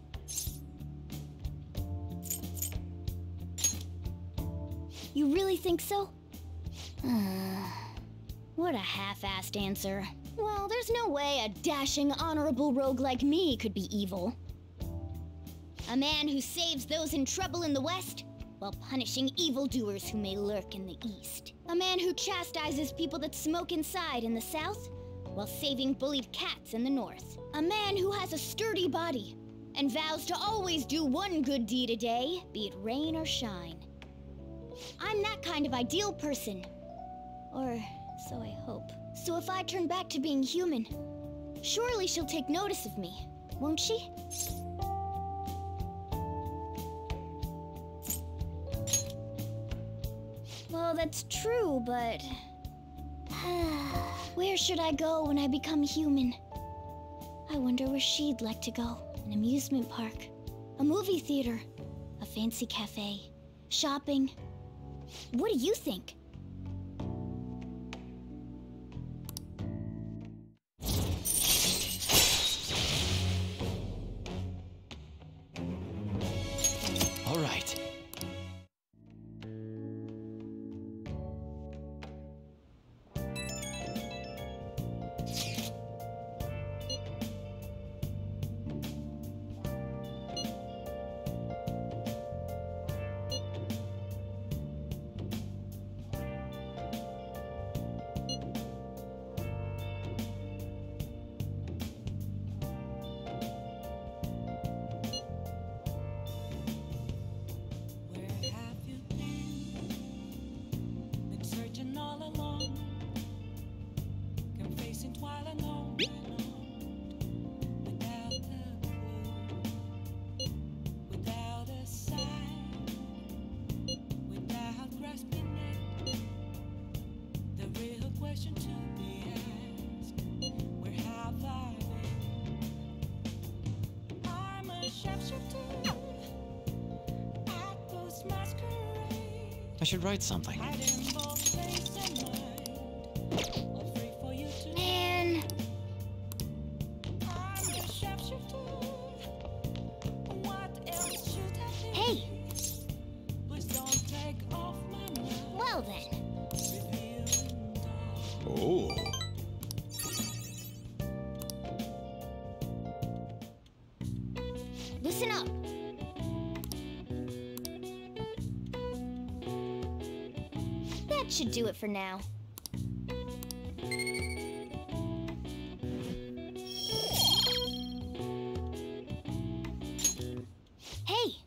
You really think so? Uh, what a half-assed answer. Well, there's no way a dashing, honorable rogue like me could be evil. A man who saves those in trouble in the West while punishing evildoers who may lurk in the East. A man who chastises people that smoke inside in the South while saving bullied cats in the North. A man who has a sturdy body and vows to always do one good deed a day, be it rain or shine. I'm that kind of ideal person. Or so I hope. So if I turn back to being human, surely she'll take notice of me, won't she? Well, that's true, but. where should I go when I become human? I wonder where she'd like to go. An amusement park, a movie theater, a fancy cafe, shopping. What do you think? Write something. For now. Hey,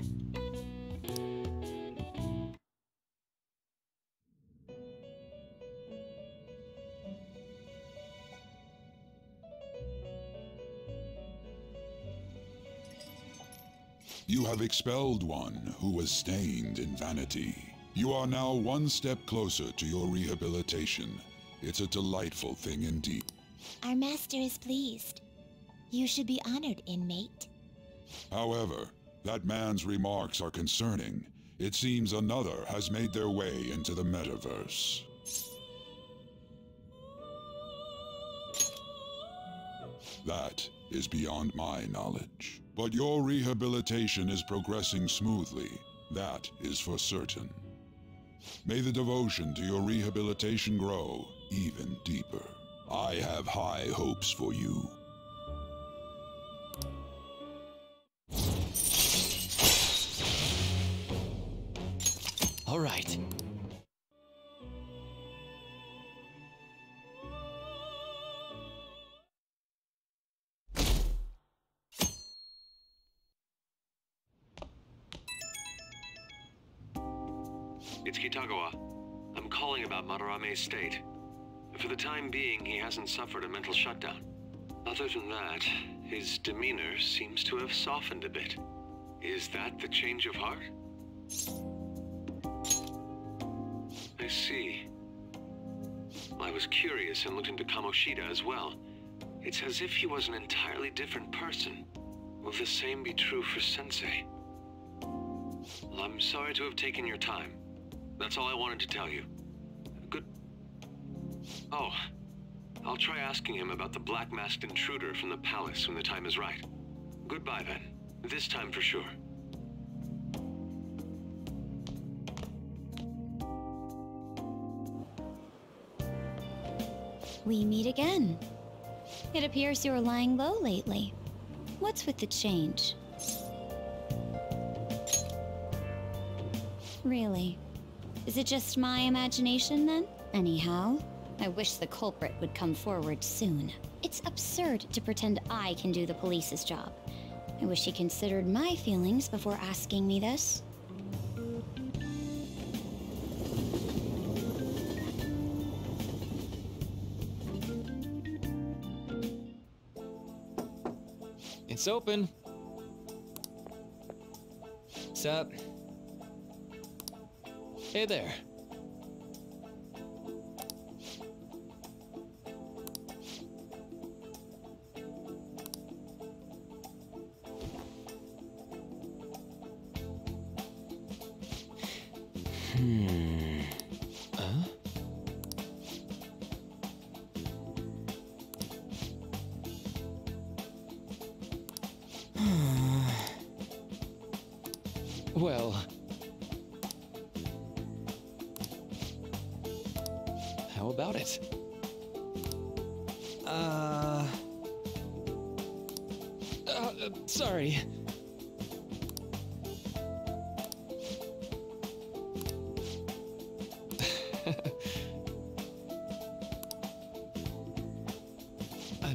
You have expelled one who was stained in vanity. You are now one step closer to your rehabilitation. It's a delightful thing indeed. Our master is pleased. You should be honored, inmate. However, that man's remarks are concerning. It seems another has made their way into the metaverse. That is beyond my knowledge. But your rehabilitation is progressing smoothly. That is for certain. May the devotion to your rehabilitation grow even deeper. I have high hopes for you. All right. State. For the time being, he hasn't suffered a mental shutdown. Other than that, his demeanor seems to have softened a bit. Is that the change of heart? I see. I was curious and looked into Kamoshida as well. It's as if he was an entirely different person. Will the same be true for Sensei? Well, I'm sorry to have taken your time. That's all I wanted to tell you. Oh, I'll try asking him about the black masked intruder from the palace when the time is right. Goodbye then. This time for sure. We meet again. It appears you're lying low lately. What's with the change? Really? Is it just my imagination then? Anyhow, I wish the culprit would come forward soon. It's absurd to pretend I can do the police's job. I wish he considered my feelings before asking me this. It's open. Sup? Hey there.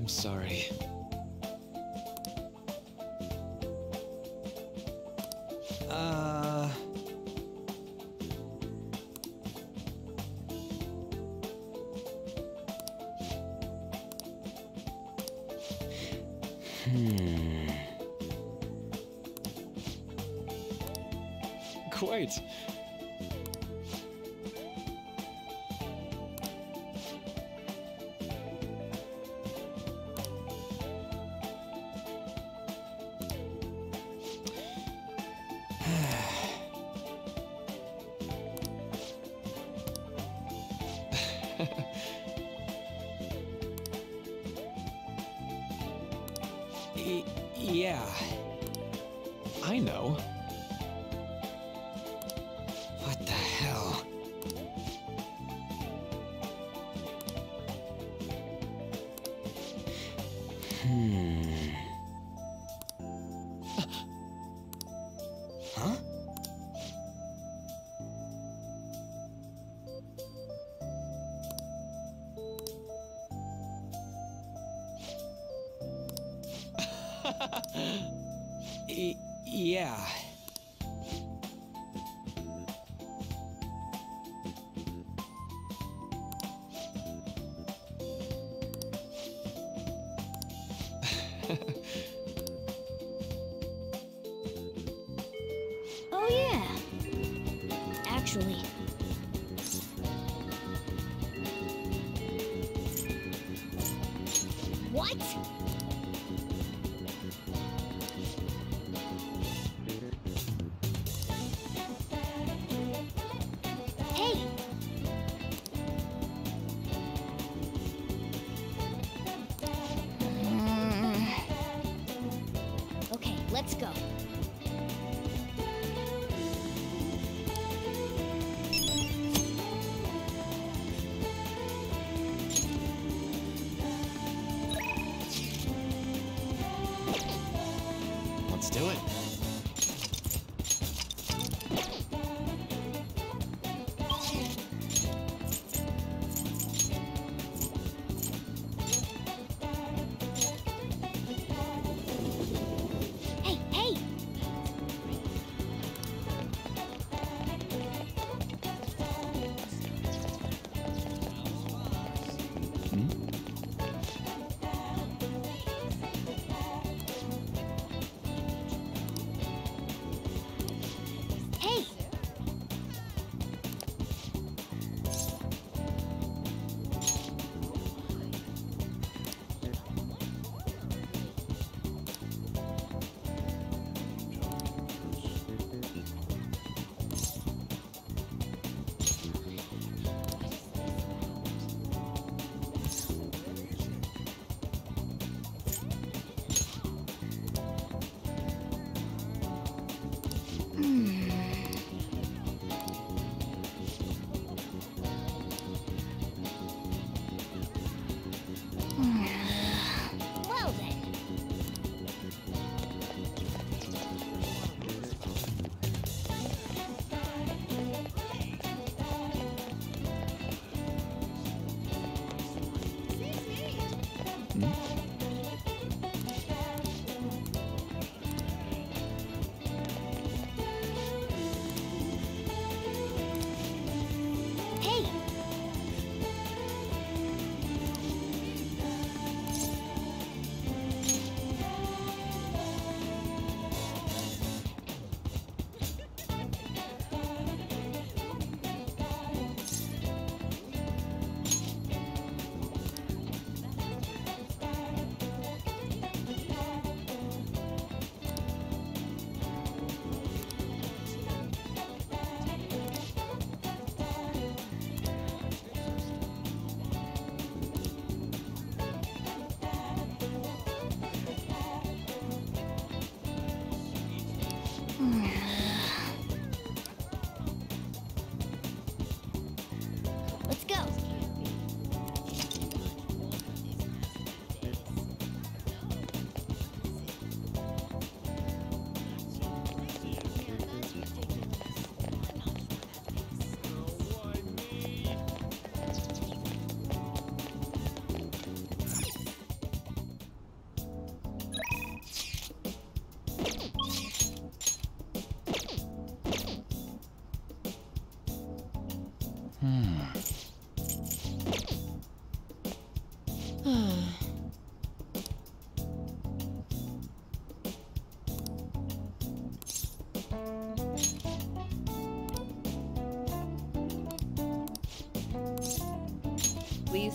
I'm sorry.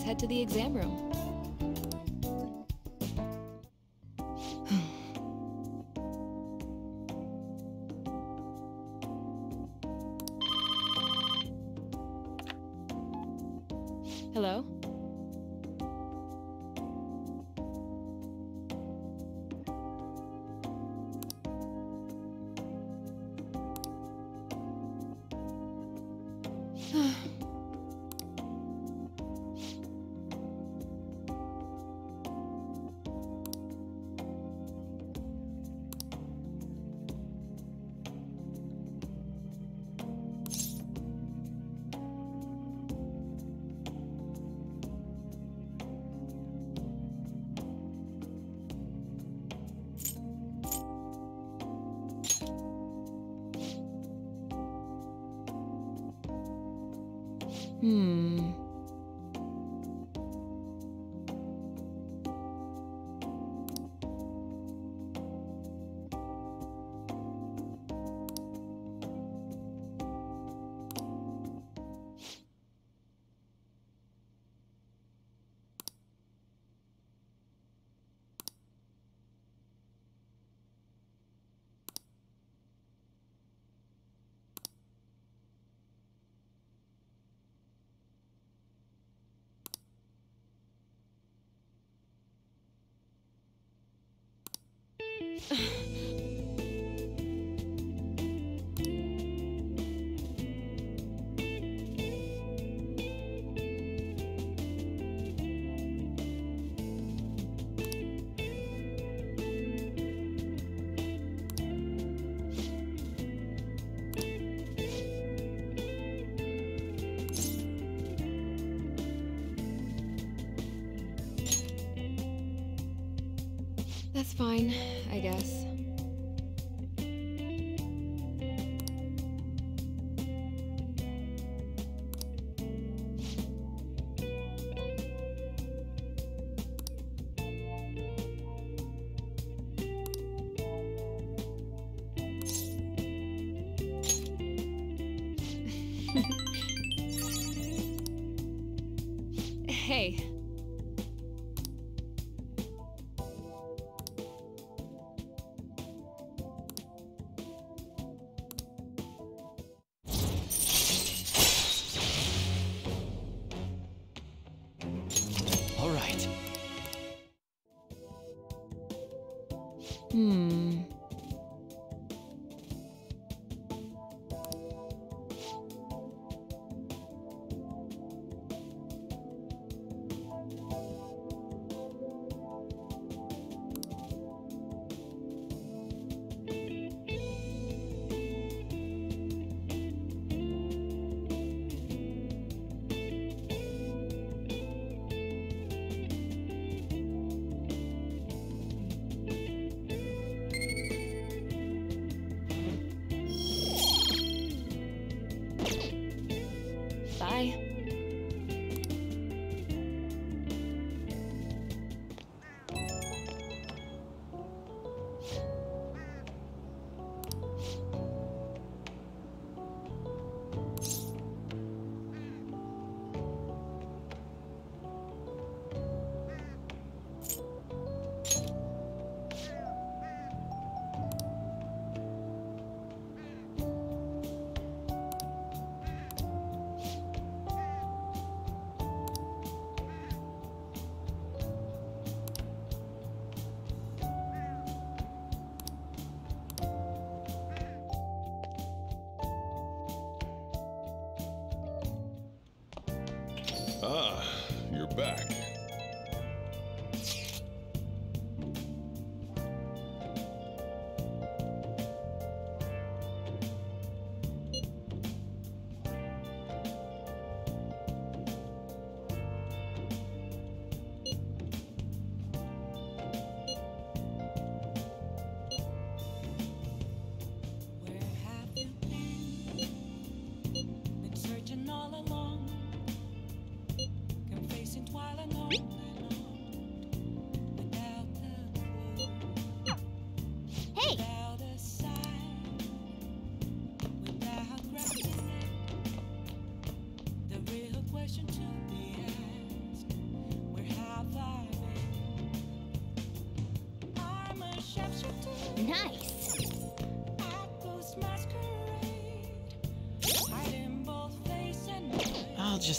Head to the exam room. That's fine, guess.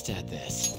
Just this.